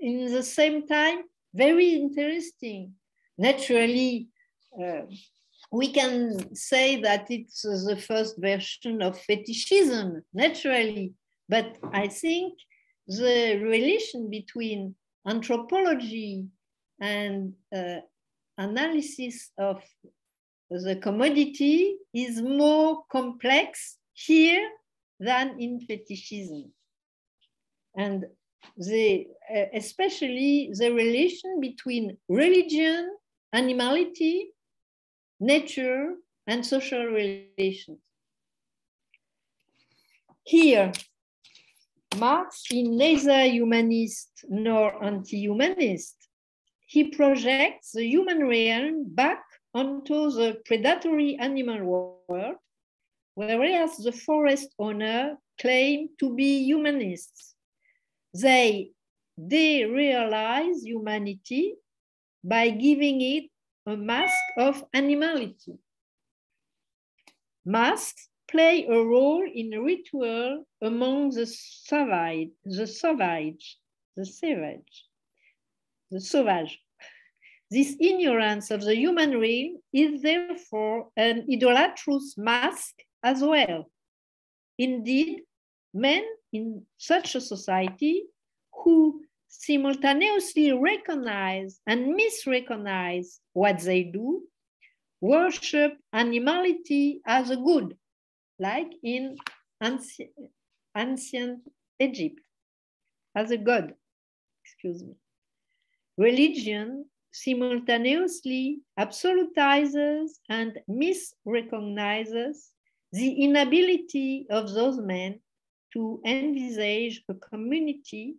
in the same time, very interesting. Naturally, uh, we can say that it's the first version of fetishism, naturally. But I think the relation between anthropology and uh, analysis of the commodity is more complex here than in fetishism. And the, uh, especially the relation between religion, animality, nature, and social relations. Here, Marx is neither humanist nor anti-humanist. He projects the human realm back onto the predatory animal world, whereas the forest owner claim to be humanists. They derealize humanity by giving it a mask of animality. Masks play a role in ritual among the savage, the savage, the savage, the sauvage. This ignorance of the human realm is therefore an idolatrous mask as well. Indeed, men in such a society who simultaneously recognize and misrecognize what they do, worship animality as a good, like in ancient, ancient Egypt, as a god, excuse me. Religion simultaneously absolutizes and misrecognizes the inability of those men to envisage a community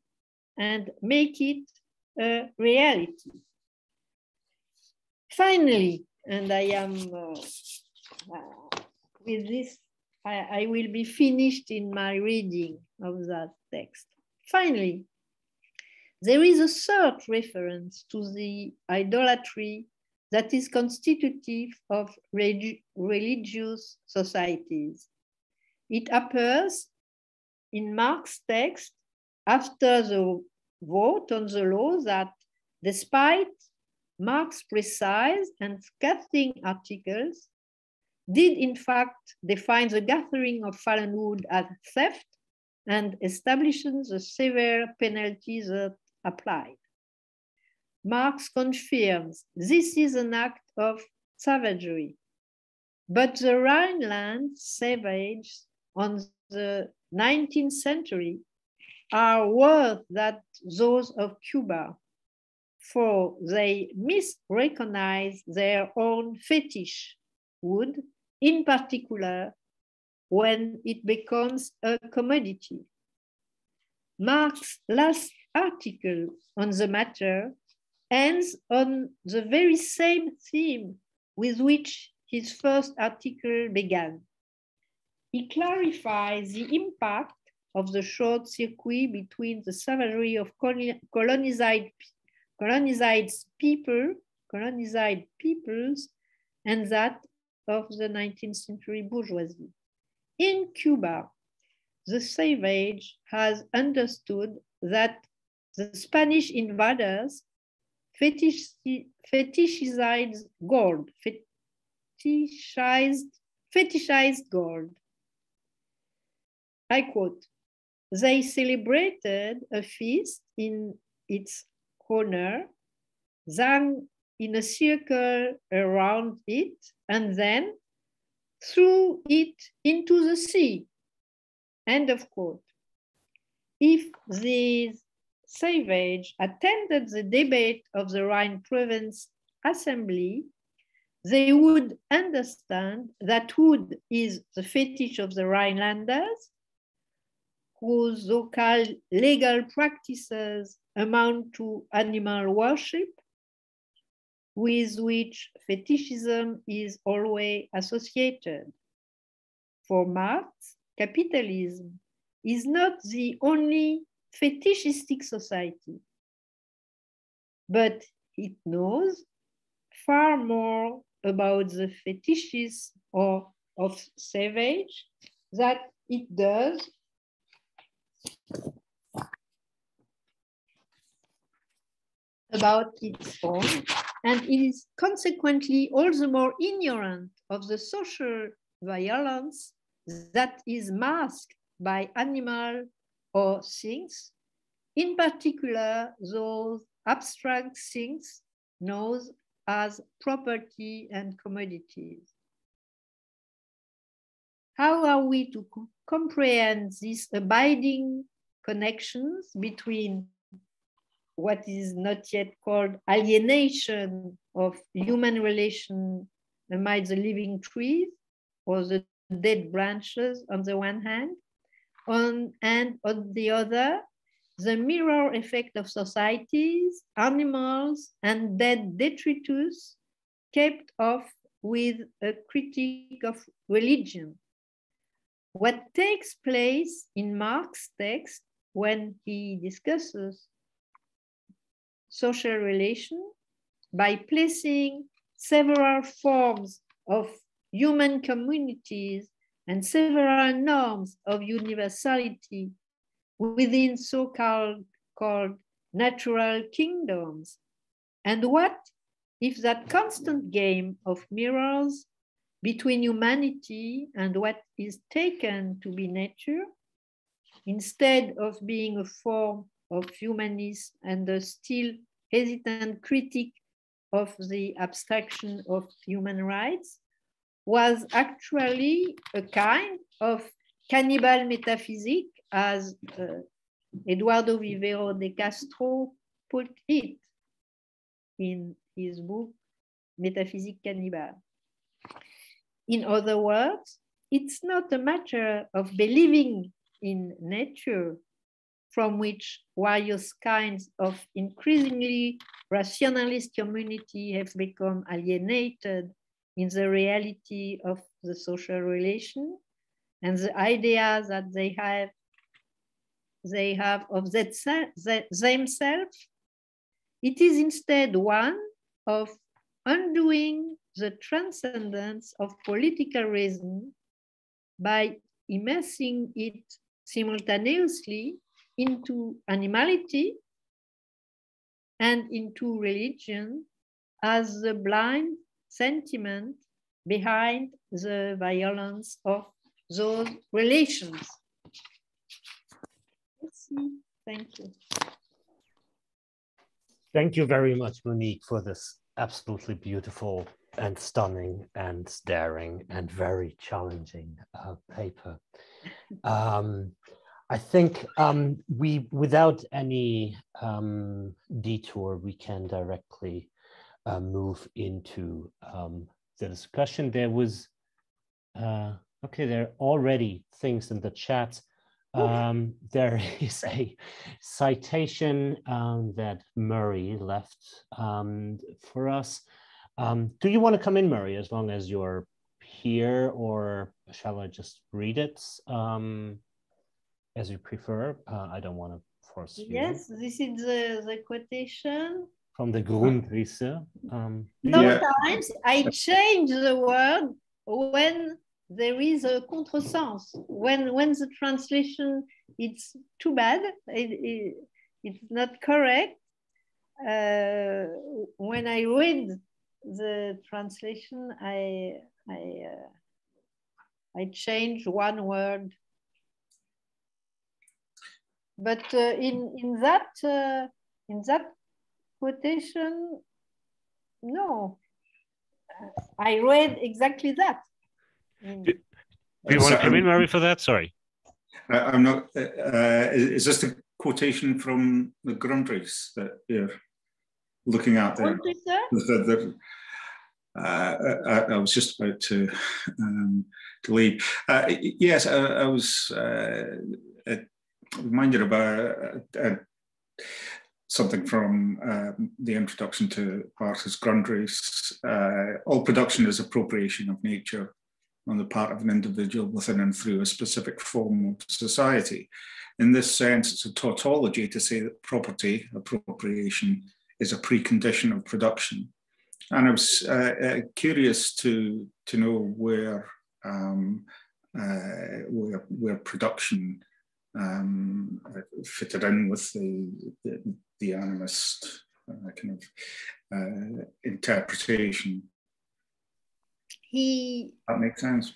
and make it a reality. Finally, and I am uh, uh, with this, I, I will be finished in my reading of that text. Finally, there is a third reference to the idolatry that is constitutive of religious societies. It appears in Marx's text after the vote on the law that despite Marx's precise and scathing articles, did in fact define the gathering of fallen wood as theft and establishing the severe penalties that applied. Marx confirms this is an act of savagery, but the Rhineland savages on the 19th century are worse than those of Cuba, for they misrecognize their own fetish wood, in particular when it becomes a commodity. Marx's last article on the matter ends on the very same theme with which his first article began. He clarifies the impact of the short circuit between the savagery of colonized, colonized people, colonized peoples, and that of the 19th century bourgeoisie. In Cuba, the savage has understood that the Spanish invaders fetish, fetishized gold, fetishized, fetishized gold. I quote, they celebrated a feast in its honor, sang in a circle around it, and then threw it into the sea. End of quote. If these savage attended the debate of the Rhine province assembly, they would understand that wood is the fetish of the Rhinelanders whose local legal practices amount to animal worship, with which fetishism is always associated. For Marx, capitalism is not the only fetishistic society, but it knows far more about the fetishes or of savage that it does about its own and is consequently all the more ignorant of the social violence that is masked by animal or things, in particular those abstract things known as property and commodities. How are we to comprehend this abiding connections between what is not yet called alienation of human relation amid the living trees or the dead branches on the one hand, on, and on the other, the mirror effect of societies, animals, and dead detritus kept off with a critique of religion. What takes place in Marx's text when he discusses social relation by placing several forms of human communities and several norms of universality within so-called called natural kingdoms. And what if that constant game of mirrors between humanity and what is taken to be nature, instead of being a form of humanism and a still hesitant critic of the abstraction of human rights, was actually a kind of cannibal metaphysic, as uh, Eduardo Viveiros de Castro put it in his book, Metaphysique Cannibale. In other words, it's not a matter of believing in nature from which various kinds of increasingly rationalist community have become alienated in the reality of the social relation and the idea that they have they have of that, that themselves. It is instead one of undoing the transcendence of political reason by immersing it simultaneously into animality and into religion as the blind sentiment behind the violence of those relations. Thank you. Thank you very much, Monique, for this absolutely beautiful and stunning and daring and very challenging uh, paper. Um, I think um, we, without any um, detour, we can directly uh, move into um, the discussion. There was, uh, okay, there are already things in the chat. Um, there is a citation um, that Murray left um, for us. Um, do you want to come in, Murray, as long as you're here, or shall I just read it um, as you prefer? Uh, I don't want to force you. Yes, this is the, the quotation. From the Grundrisse. Um, Sometimes yeah. I change the word when there is a contresens. When, when the translation it's too bad, it, it, it's not correct. Uh, when I read the translation, I I uh, I change one word, but uh, in in that uh, in that quotation, no, I read exactly that. Do, do you want to come in, Mary, for that? Sorry. I, am not. Uh, uh, is this the quotation from the Grundrisse that you're looking at there? The, the, uh, I, I, was just about to um, to leave. Uh, yes, I, I was uh, reminded about uh, something from um, the introduction to Marx's Grundrisse. all production is appropriation of nature on the part of an individual within and through a specific form of society. In this sense, it's a tautology to say that property appropriation is a precondition of production. And I was uh, uh, curious to, to know where, um, uh, where, where production um, fitted in with the, the, the animist uh, kind of uh, interpretation. He that makes sense.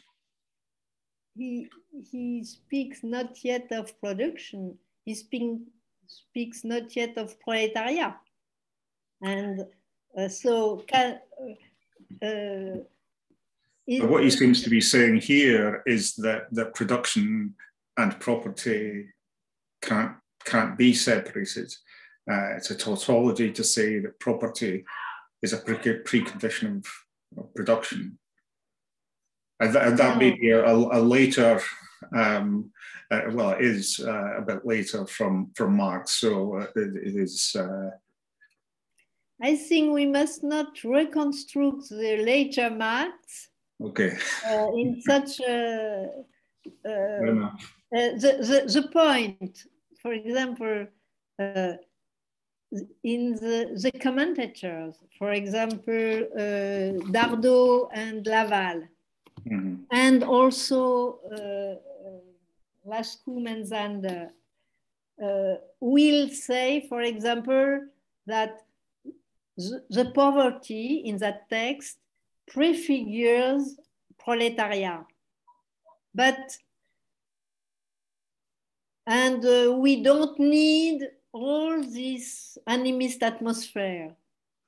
He he speaks not yet of production. He speak, speaks not yet of proletariat, and uh, so can. Uh, what he seems to be saying here is that that production and property can't can't be separated. Uh, it's a tautology to say that property is a pre precondition of, of production. And, th and that may be a, a later, um, uh, well, it is uh, a bit later from, from Marx, so uh, it, it is. Uh, I think we must not reconstruct the later Marx okay. Uh, in such a. the, the, the point for example, uh, in the, the commentators, for example, uh, Dardot and Laval, mm -hmm. and also uh, Lascoumes and Zander, uh, will say, for example, that the, poverty in that text prefigures proletariat. But and uh, we don't need all this animist atmosphere.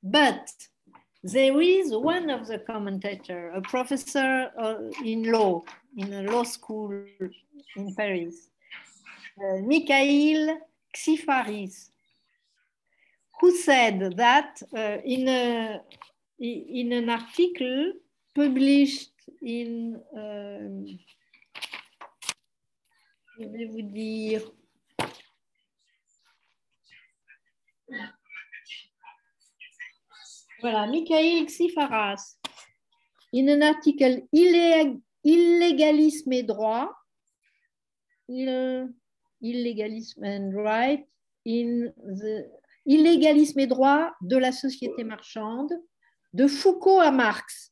But there is one of the commentators, a professor uh, in law, in a law school in Paris, uh, Mikhail Xifaras, who said that uh, in, a, in an article published in um, je vais vous dire. Voilà, Michael Xifaras, in an article Illégalisme et droit, illégalisme and right, in the Illégalisme et droit de la société marchande, de Foucault à Marx.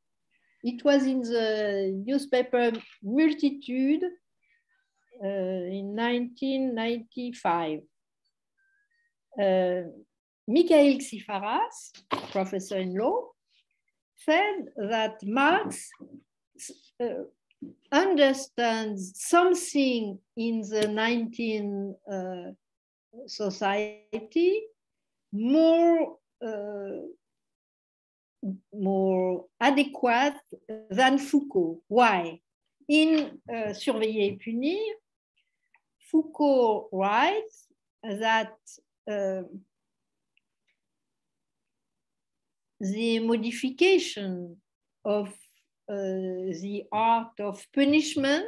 It was in the newspaper Multitude uh, in 1995. Uh, Mikhail Xifaras, professor in law, said that Marx uh, understands something in the 19 uh, society more uh, more adequate than Foucault. Why? In uh, Surveiller et punir, Foucault writes that uh, the modification of uh, the art of punishment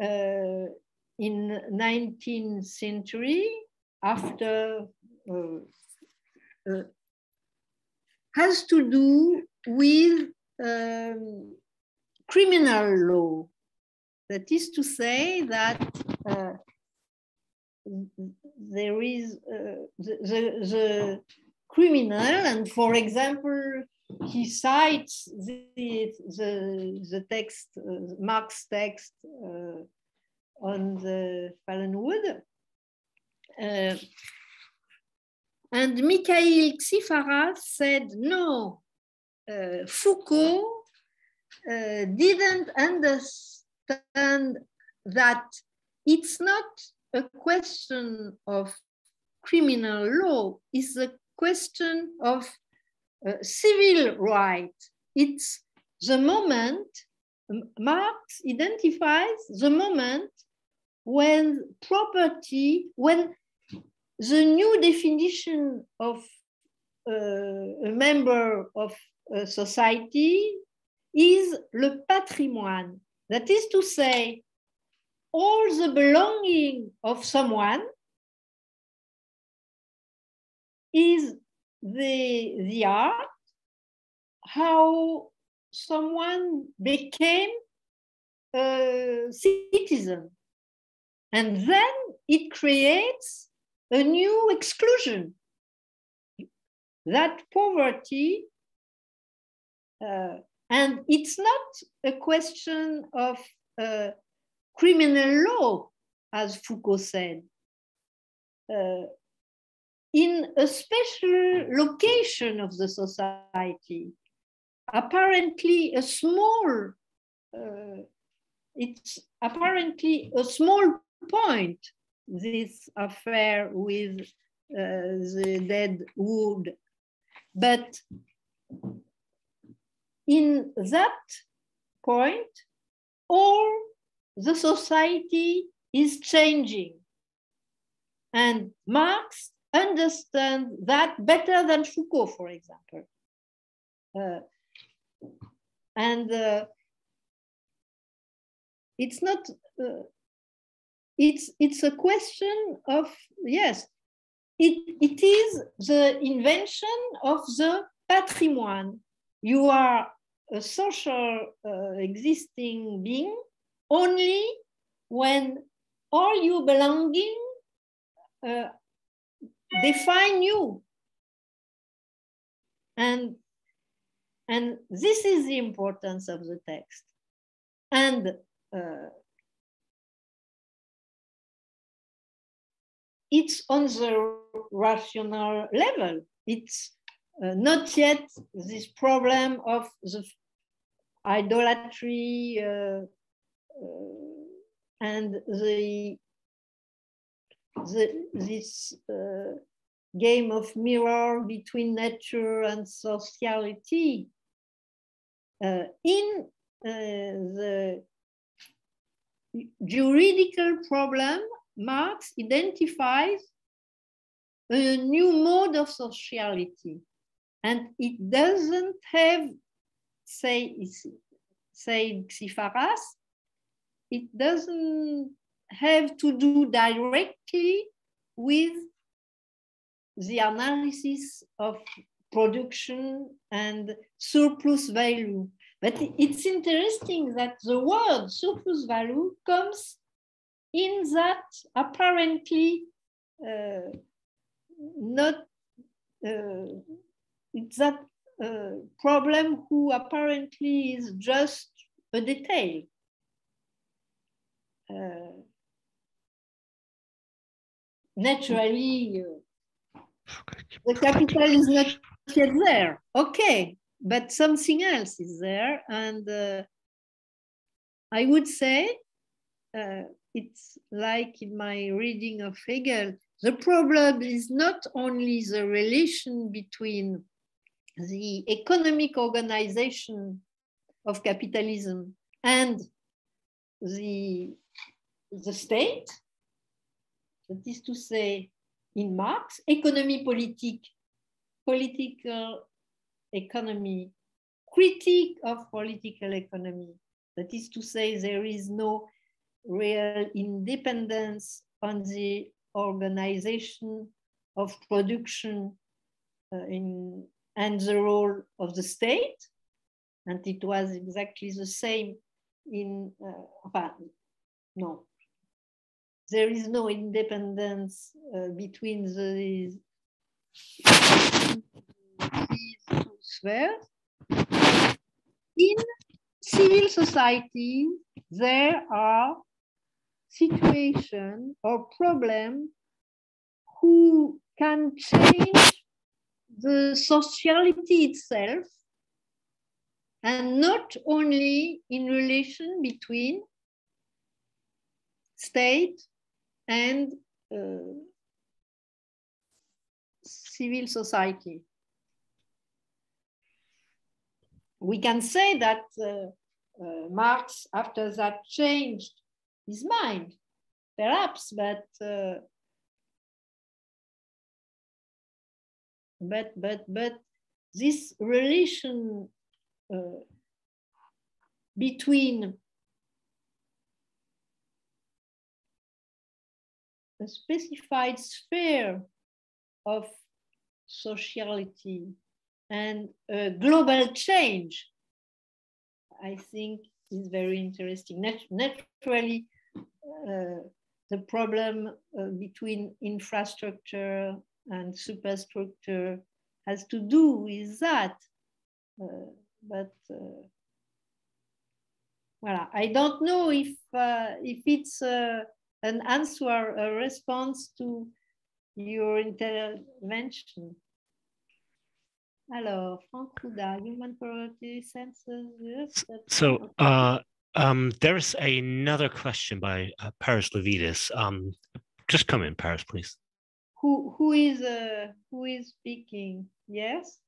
uh, in 19th century after has to do with um, criminal law that is to say that uh, there is uh, the, the, the, criminal, and for example, he cites the, the, the text, uh, Marx text uh, on the fallen wood. Uh, and Mikhail Xifaras said, no, uh, Foucault didn't understand understand that it's not a question of criminal law, it's a question of uh, civil right. It's the moment, Marx identifies the moment when property, when the new definition of uh, a member of a society is le patrimoine. That is to say, all the belonging of someone is the, the art, how someone became a citizen. And then it creates a new exclusion. That poverty uh, and it's not a question of uh, criminal law, as Foucault said. Uh, in a special location of the society, apparently a small, uh, it's apparently a small point, this affair with uh, the dead wood. But in that point, all the society is changing. And Marx understands that better than Foucault, for example. Uh, and uh, it's not, uh, it's, it's a question of, yes, it, it is the invention of the patrimoine. You are a social uh, existing being only when all your belonging uh, define you. And, and this is the importance of the text. And uh, it's on the rational level. It's uh, not yet this problem of the idolatry uh, uh, and the, the this uh, game of mirror between nature and sociality uh, in the juridical problem Marx identifies a new mode of sociality and it doesn't have say say Xifaras, it doesn't have to do directly with the analysis of production and surplus value. But it's interesting that the word surplus value comes in that apparently uh, not, uh, that uh, problem who apparently is just a detail. Uh, naturally, the capital is not yet there. Okay, but something else is there. And uh, I would say uh, it's like in my reading of Hegel, the problem is not only the relation between the economic organization of capitalism and the, the state, that is to say, in Marx, economy politique, political economy, critique of political economy. That is to say, there is no real independence on the organization of production uh, in and the role of the state. And it was exactly the same in, uh, no, there is no independence uh, between the these two spheres. In civil society, there are situations or problem who can change the sociality itself and not only in relation between state and uh, civil society. We can say that uh, uh, Marx, after that, changed his mind, perhaps, but uh, but but but this relation uh, between a specified sphere of sociality and global change, I think is very interesting. Nat naturally, uh, the problem uh, between infrastructure and superstructure has to do with that. Uh, but uh, well, I don't know if uh, if it's uh, an answer, a response to your intervention. Alors, Frank Ruda, human priority census. Yes, so, uh, um, there's another question by uh, Paris Levitas. Um, just come in, Paris, please. Who who is uh, who is speaking? Yes.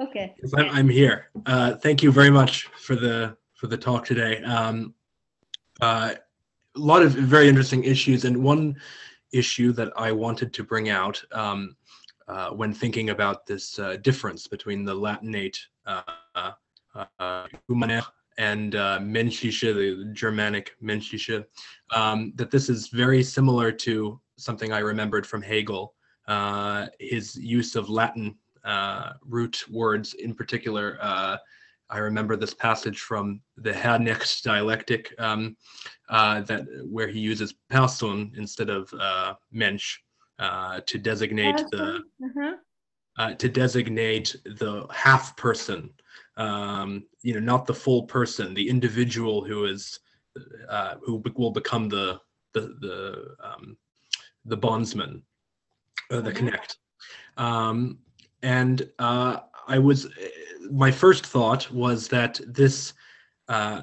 Okay. I'm here. Uh, thank you very much for the for the talk today. Um, uh, a lot of very interesting issues, and one issue that I wanted to bring out um, uh, when thinking about this uh, difference between the Latinate uh, uh and uh, Menschliche, the Germanic Menschische, um, that this is very similar to something I remembered from Hegel, uh, his use of Latin uh, root words in particular. I remember this passage from the Herrnich dialectic um, that where he uses person instead of Mensch uh, to designate the uh-huh. uh, to designate the half person. Um, you know, not the full person, the individual who is uh, who will become the the the um, the bondsman, uh, the uh-huh. connect. Um, and uh, I was my first thought was that this uh,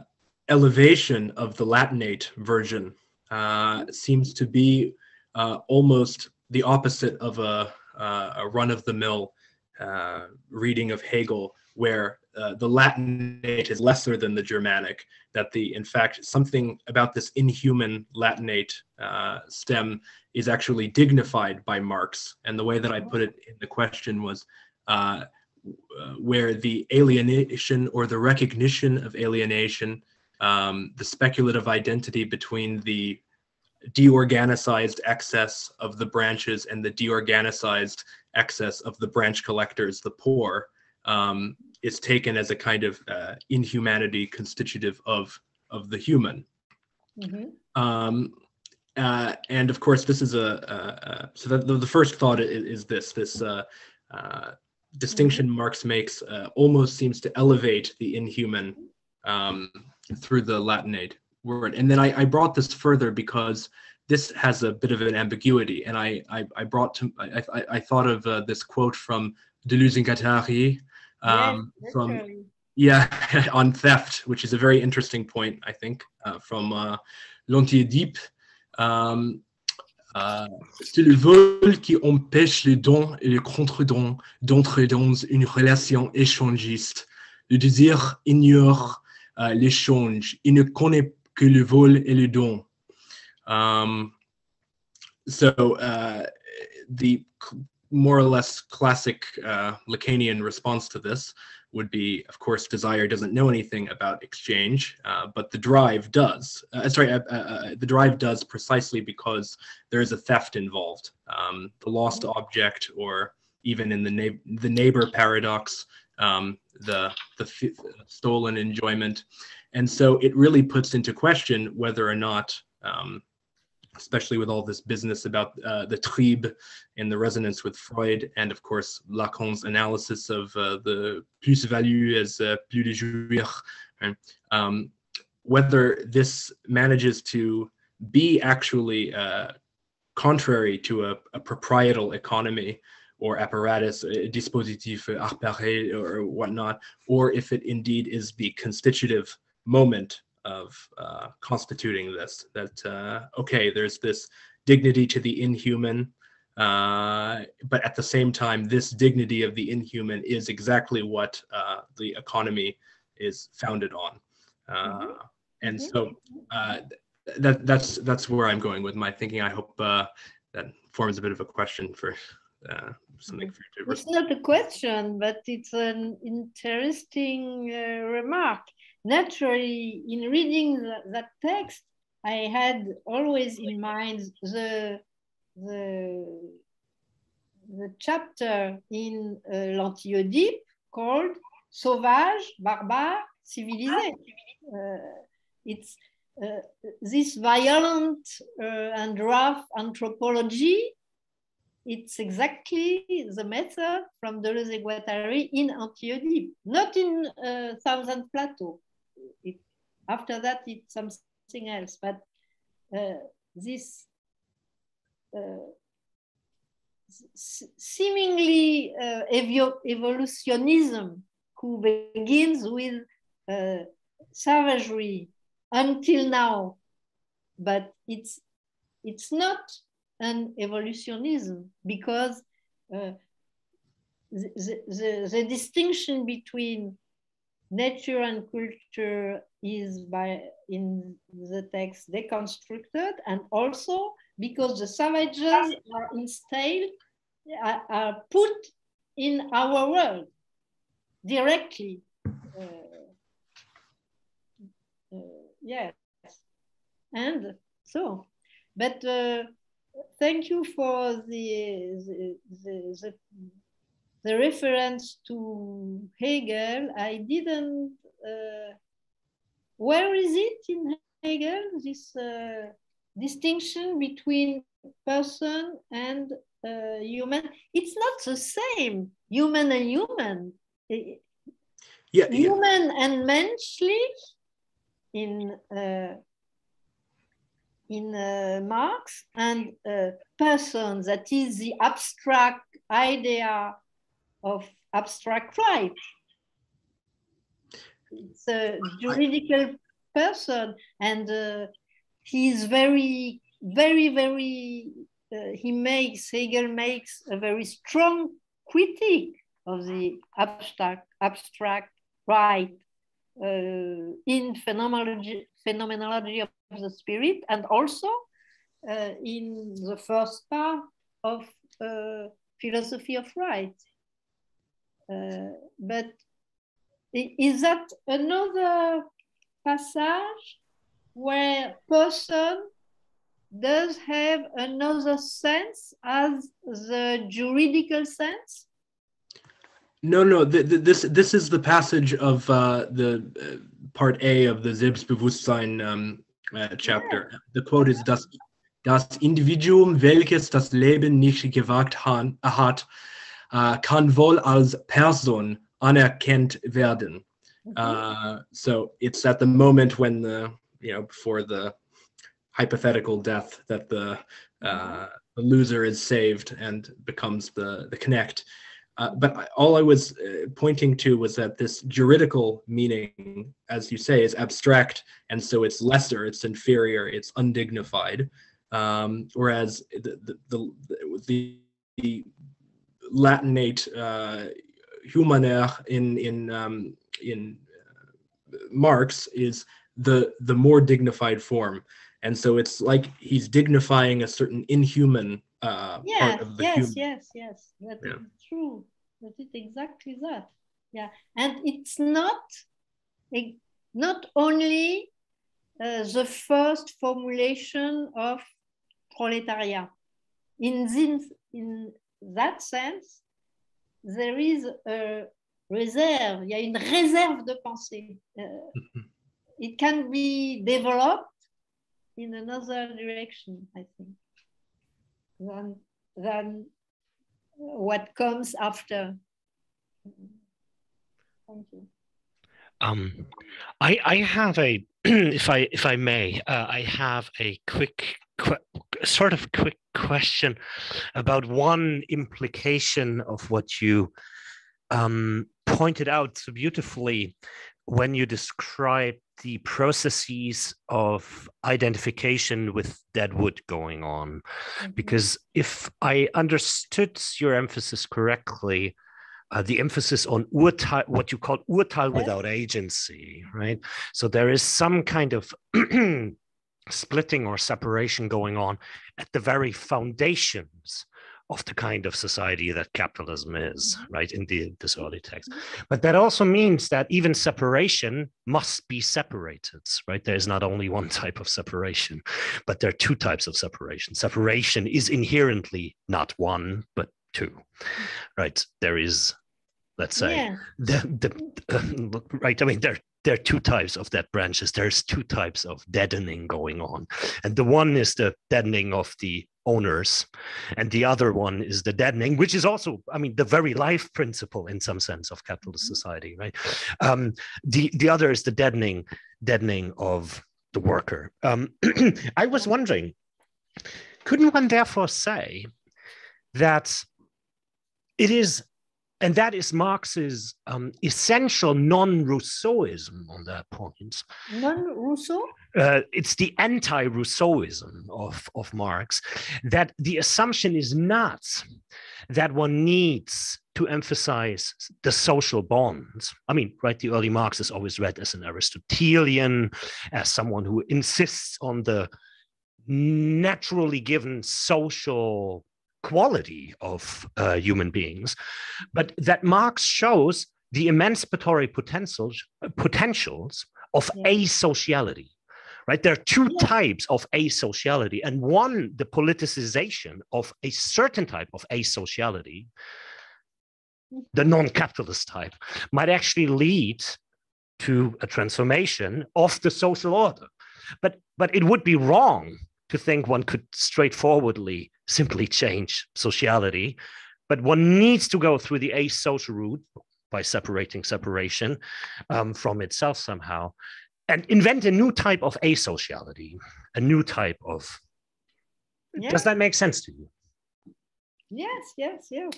elevation of the Latinate version uh, seems to be uh, almost the opposite of a, uh, a run-of-the-mill uh, reading of Hegel, where uh, the Latinate is lesser than the Germanic. That the, in fact, something about this inhuman Latinate stem is actually dignified by Marx. And the way that I put it in the question was uh, where the alienation or the recognition of alienation, um, the speculative identity between the deorganicized excess of the branches and the deorganicized excess of the branch collectors, the poor, um, is taken as a kind of uh, inhumanity constitutive of of the human. Mm-hmm. Um, uh, and of course, this is a, so the, the, first thought is, is this this uh, uh distinction mm-hmm. Marx makes uh, almost seems to elevate the inhuman um, through the Latinate word. And then I, I, brought this further because this has a bit of an ambiguity. And I, I, I brought to, I, I, I thought of uh, this quote from Deleuze and Guattari um, yes, from, yeah, on theft, which is a very interesting point, I think, uh, from uh, L'Anti-Oedipe. Um, euh, c'est le vol qui empêche le don et le contre-don d'entrer dans une relation échangiste. Le désir ignore uh, l'échange. Il ne connaît que le vol et le don. Um, so, uh, the more or less classic uh, Lacanian response to this would be, of course, desire doesn't know anything about exchange, uh, but the drive does. Uh, sorry, uh, uh, uh the drive does precisely because there is a theft involved. Um, the lost object, or even in the, na- the neighbor paradox, um, the the stolen enjoyment, and so it really puts into question whether or not um, especially with all this business about uh, the trieb and the resonance with Freud, and of course Lacan's analysis of uh, the plus-value as uh, plus de jouir, right? um, whether this manages to be actually uh, contrary to a, a, proprietal economy or apparatus, dispositif appareil or whatnot, or if it indeed is the constitutive moment of uh, constituting this. That uh, okay, there's this dignity to the inhuman, uh, but at the same time, this dignity of the inhuman is exactly what uh, the economy is founded on. Uh, mm-hmm. And so uh, that that's that's where I'm going with my thinking. I hope that forms a bit of a question for something for you to. It's not a question, but it's an interesting remark naturally, in reading the, that text, I had always in mind the, the, the chapter in uh, l'Anti-Oedipe called Sauvage, Barbare, Civilisé. Uh, it's uh, this violent uh, and rough anthropology. It's exactly the method from Deleuze et Guattari in Anti-Oedipe, not in uh, Thousand Plateau it, after that, it's something else. But uh, this uh, seemingly uh, evolutionism who begins with uh, savagery until now, but it's it's not an evolutionism because uh, the, the, the, distinction between nature and culture is by in the text deconstructed and also because the savages are instilled are, are put in our world directly. Uh, uh, yes. And so but uh, thank you for the the, the, the the reference to Hegel, I didn't, uh, where is it in Hegel, this uh, distinction between person and uh, human? It's not the same, human and human. Yeah, human yeah. and menschlich in uh, in uh, Marx and uh, person, that is the abstract idea of abstract right. It's a juridical person and uh, he's very, very, very, uh, he makes, Hegel makes a very strong critique of the abstract, abstract right uh, in phenomenology, phenomenology of the spirit and also uh, in the first part of uh, philosophy of right. Uh, but is that another passage where person does have another sense as the juridical sense? No, no. Th- th- this this is the passage of uh, the uh, part A of the Selbstbewusstsein um, uh, chapter. Yeah. The quote is das das Individuum, welches das Leben nicht gewagt hat, uh, kann wohl als Person anerkannt werden. Uh, so it's at the moment when the you know before the hypothetical death that the, uh, the loser is saved and becomes the the Knecht. Uh, but all I was uh, pointing to was that this juridical meaning, as you say, is abstract, and so it's lesser, it's inferior, it's undignified. Um, whereas the the, the, the, the Latinate uh, humaner in in um, in uh, Marx is the the more dignified form, and so it's like he's dignifying a certain inhuman uh, yeah, part of the yes, human. yes, yes, that yeah. true. That is exactly that. Yeah, and it's not not only uh, the first formulation of proletariat. In in that sense, there is a reserve, il y a une réserve de pensée. Uh, it can be developed in another direction, I think, than, than what comes after. Thank you. Um, I, I have a, if I if I may, uh, I have a quick qu- sort of quick question about one implication of what you um, pointed out so beautifully when you described the processes of identification with dead wood going on. Mm-hmm. Because if I understood your emphasis correctly, uh, the emphasis on urteil, what you call urteil without agency, right? So there is some kind of splitting or separation going on at the very foundations of the kind of society that capitalism is, mm-hmm. right, in the, this early text. Mm-hmm. But that also means that even separation must be separated, right? There's not only one type of separation, but there are two types of separation. Separation is inherently not one, but two, right? There is, let's say, yeah. the, the, uh, right, I mean, there there are two types of dead branches. There's two types of deadening going on. And the one is the deadening of the owners, and the other one is the deadening, which is also, I mean, the very life principle in some sense of capitalist mm-hmm. society, right? Um, the, the other is the deadening, deadening of the worker. Um, I was wondering, couldn't one therefore say that it is and that is Marx's um, essential non-Rousseauism on that point. Non-Rousseau? Uh, it's the anti-Rousseauism of, of Marx, that the assumption is not that one needs to emphasize the social bonds. I mean, right, the early Marx is always read as an Aristotelian, as someone who insists on the naturally given social quality of uh, human beings, but that Marx shows the emancipatory potentials, potentials of yeah. asociality. Right, there are two yeah. types of asociality, and one, the politicization of a certain type of asociality, the non-capitalist type, might actually lead to a transformation of the social order. But but it would be wrong to think one could straightforwardly simply change sociality, but one needs to go through the asocial route by separating separation um, from itself somehow and invent a new type of asociality, a new type of. Yeah. Does that make sense to you? Yes, yes, yes.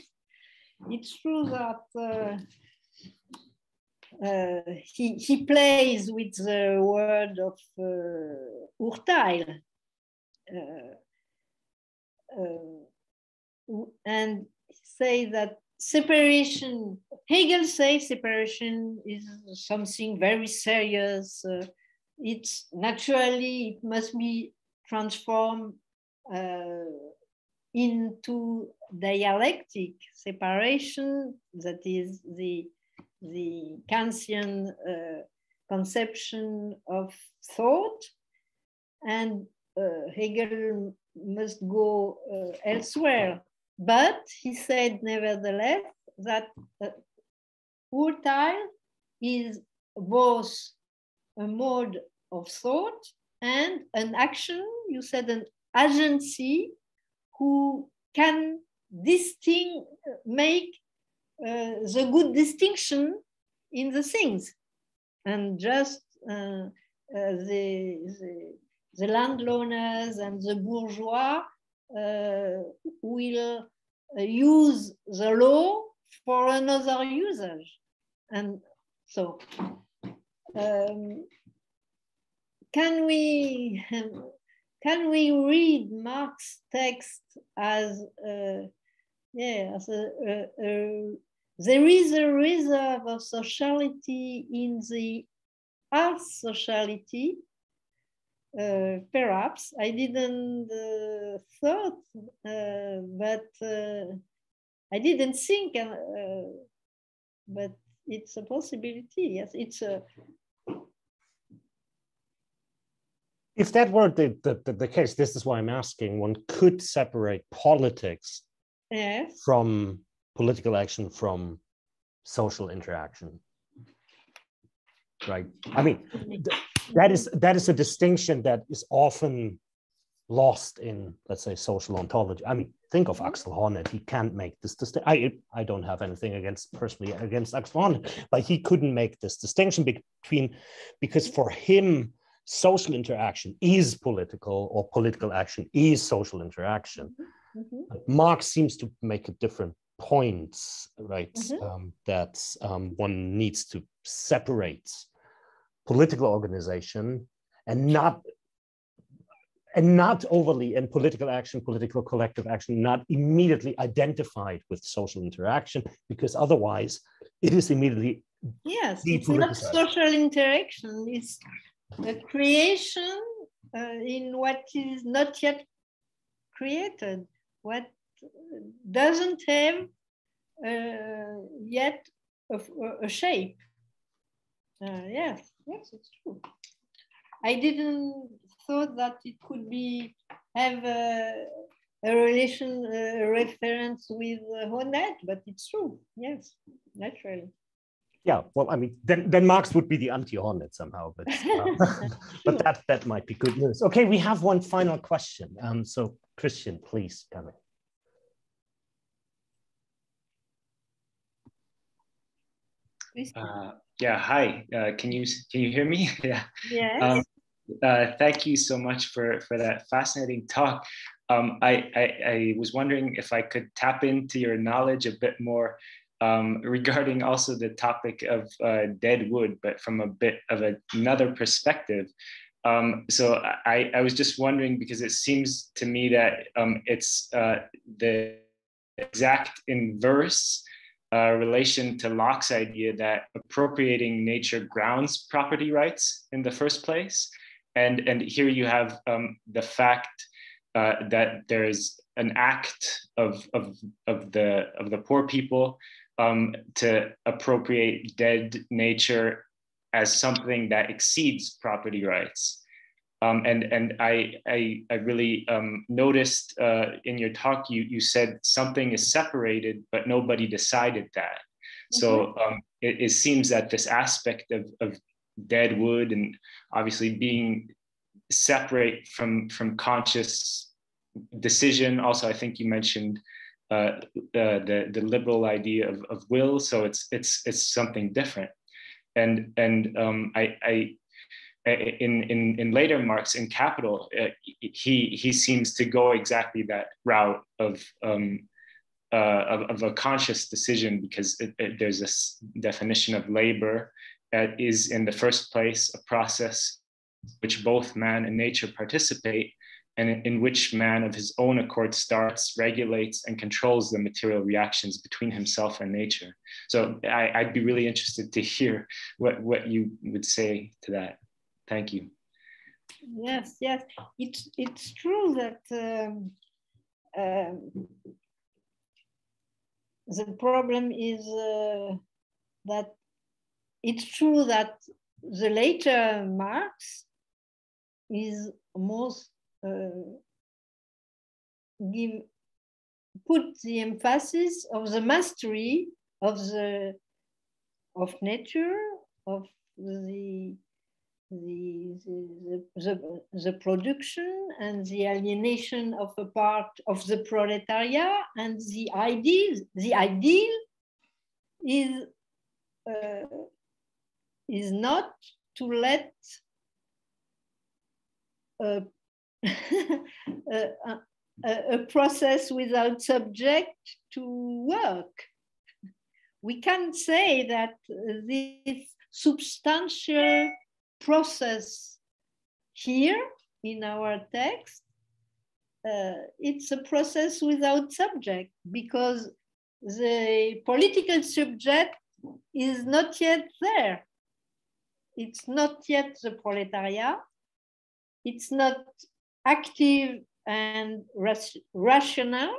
It's true that uh, uh, he, he plays with the word of uh, Urteil, uh, uh, and say that separation, Hegel says separation is something very serious. Uh, it's naturally, it must be transformed uh, into dialectic separation, that is the, the Kantian uh, conception of thought. And uh, Hegel must go uh, elsewhere. But he said, nevertheless, that uh, Urteil is both a mode of thought and an action, you said an agency who can distinct, make uh, the good distinction in the things and just uh, uh, the, the the landowners and the bourgeois uh, will uh, use the law for another usage. And so, um, can we can we read Marx text as uh, yeah as a, a, a, there is a reserve of sociality in the asociality uh, perhaps I didn't uh, thought, uh, but uh, I didn't think, uh, but it's a possibility. Yes, it's a. If that were the, the, the case, this is why I'm asking. One could separate politics yes. from political action from social interaction right i mean that is that is a distinction that is often lost in let's say social ontology. I mean think of axel honneth he can't make this distinction i i don't have anything against personally against axel honneth but he couldn't make this distinction between because for him social interaction is political or political action is social interaction. Mm-hmm. marx seems to make a different point right mm-hmm. um, that um, one needs to separate political organization and not and not overly in political action, political collective action, not immediately identified with social interaction, because otherwise it is immediately yes, it's not social interaction. It's a creation uh, in what is not yet created, what doesn't have uh, yet a, a shape. Uh, yes. Yes, it's true. I didn't thought that it could be have a, a relation, a reference with Honneth, but it's true. Yes, naturally. Yeah, well, I mean, then then Marx would be the anti-Honneth somehow, but uh, but that that might be good news. Okay, we have one final question. Um, so Christian, please come in. Uh, yeah, hi. Uh, can you can you hear me? yeah. Yes. Um, uh, thank you so much for for that fascinating talk. um, I, I, I, was wondering if I could tap into your knowledge a bit more um, regarding also the topic of uh, dead wood, but from a bit of a, another perspective. Um, so I, I was just wondering because it seems to me that um, it's uh, the exact inverse uh, relation to Locke's idea that appropriating nature grounds property rights in the first place. And, and here you have um, the fact uh, that there is an act of, of, of, the, of the poor people um, to appropriate dead nature as something that exceeds property rights. Um, and and I, I, I really um, noticed uh, in your talk, you, you said something is separated, but nobody decided that. Mm-hmm. So um, it, it, seems that this aspect of, of dead wood and obviously being separate from, from conscious decision. Also, I think you mentioned uh, the, the liberal idea of, of will. So it's, it's, it's something different. And, and um, I, I, in, in, in later Marx in Capital, uh, he, he seems to go exactly that route of, um, uh, of, of, a conscious decision because it, it, there's this definition of labor that is in the first place a process which both man and nature participate and in which man of his own accord starts, regulates, and controls the material reactions between himself and nature. So I, would be really interested to hear what, what you would say to that. Thank you. Yes, yes, it's, it's true that um, um, the problem is uh, that it's true that the later Marx is most uh, give put the emphasis of the mastery of the of nature of the the, the, the, the, production and the alienation of a part of the proletariat and the ideal the ideal is uh, is not to let uh, a a, uh, uh, a, a process without subject to work. We can say that this substantial process here in our text, uh, it's a process without subject because the political subject is not yet there. It's not yet the proletariat. It's not active and rational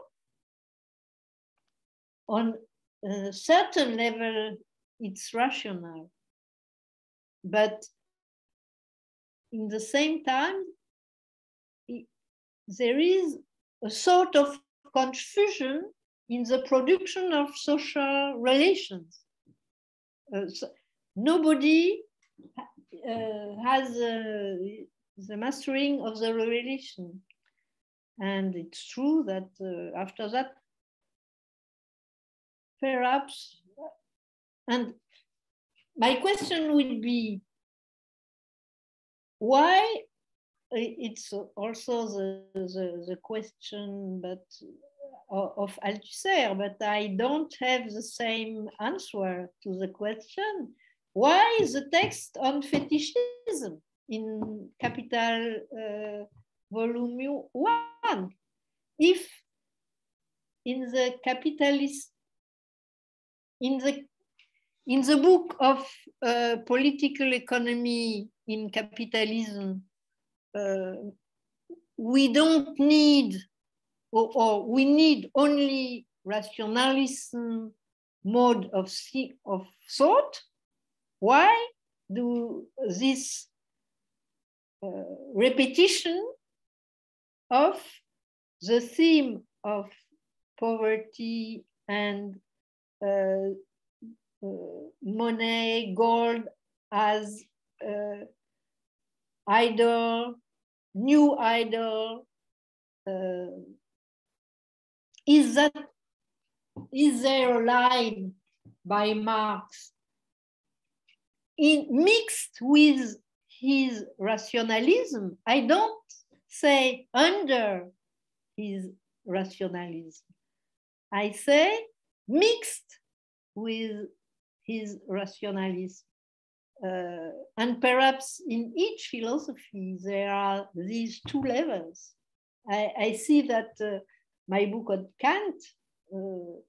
on a certain level it's rational but in the same time there is a sort of confusion in the production of social relations uh, so nobody uh, has uh, the mastering of the relation. And it's true that uh, after that, perhaps, and my question would be, why it's also the, the, the question but of Althusser, but I don't have the same answer to the question. Why is the text on fetishism? in Capital uh, Volume 1. If in the capitalist, in the, in the book of uh, political economy in capitalism, uh, we don't need, or, or, we need only rationalism mode of, of thought. Why do this uh, repetition of the theme of poverty and uh, money, gold as uh, idol, new idol. Uh, is that is there a line by Marx in mixed with his rationalism, I don't say under his rationalism. I say mixed with his rationalism. Uh, and perhaps in each philosophy, there are these two levels. I, I see that uh, my book on Kant uh,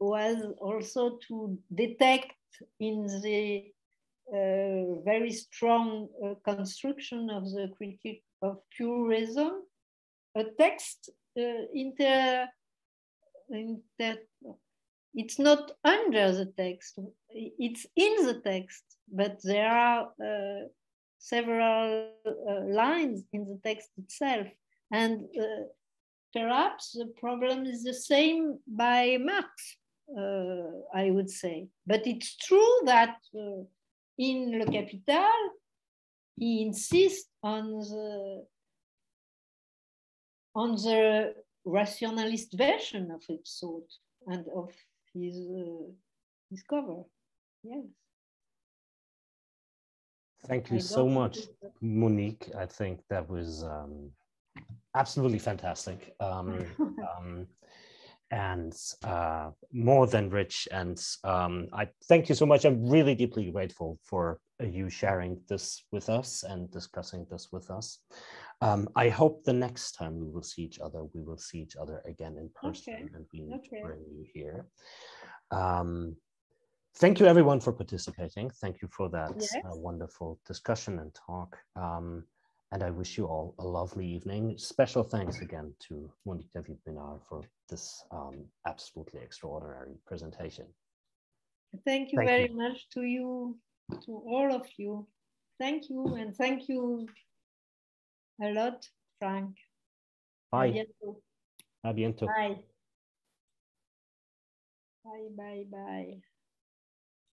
was also to detect in the uh, very strong uh, construction of the critique of pure reason a text uh, inter, inter it's not under the text, it's in the text, but there are uh, several uh, lines in the text itself. And uh, perhaps the problem is the same by Marx, uh, I would say. But it's true that uh, in Le Capital, he insists on the on the rationalist version of its thought and of his uh, discover. Yes. Thank you so much, Monique. I think that was um, absolutely fantastic. Um, um, and uh, more than rich. And um, I thank you so much. I'm really deeply grateful for you sharing this with us and discussing this with us. Um, I hope the next time we will see each other, we will see each other again in person okay. and we need okay. to bring you here. Um, thank you everyone for participating. Thank you for that yes. uh, wonderful discussion and talk. Um, and I wish you all a lovely evening. Special thanks again to Monique David Ménard for this um, absolutely extraordinary presentation. Thank you thank very you. much to you, to all of you. Thank you, and thank you a lot, Frank. Bye. A bientôt. A bientôt. Bye. Bye, bye, bye.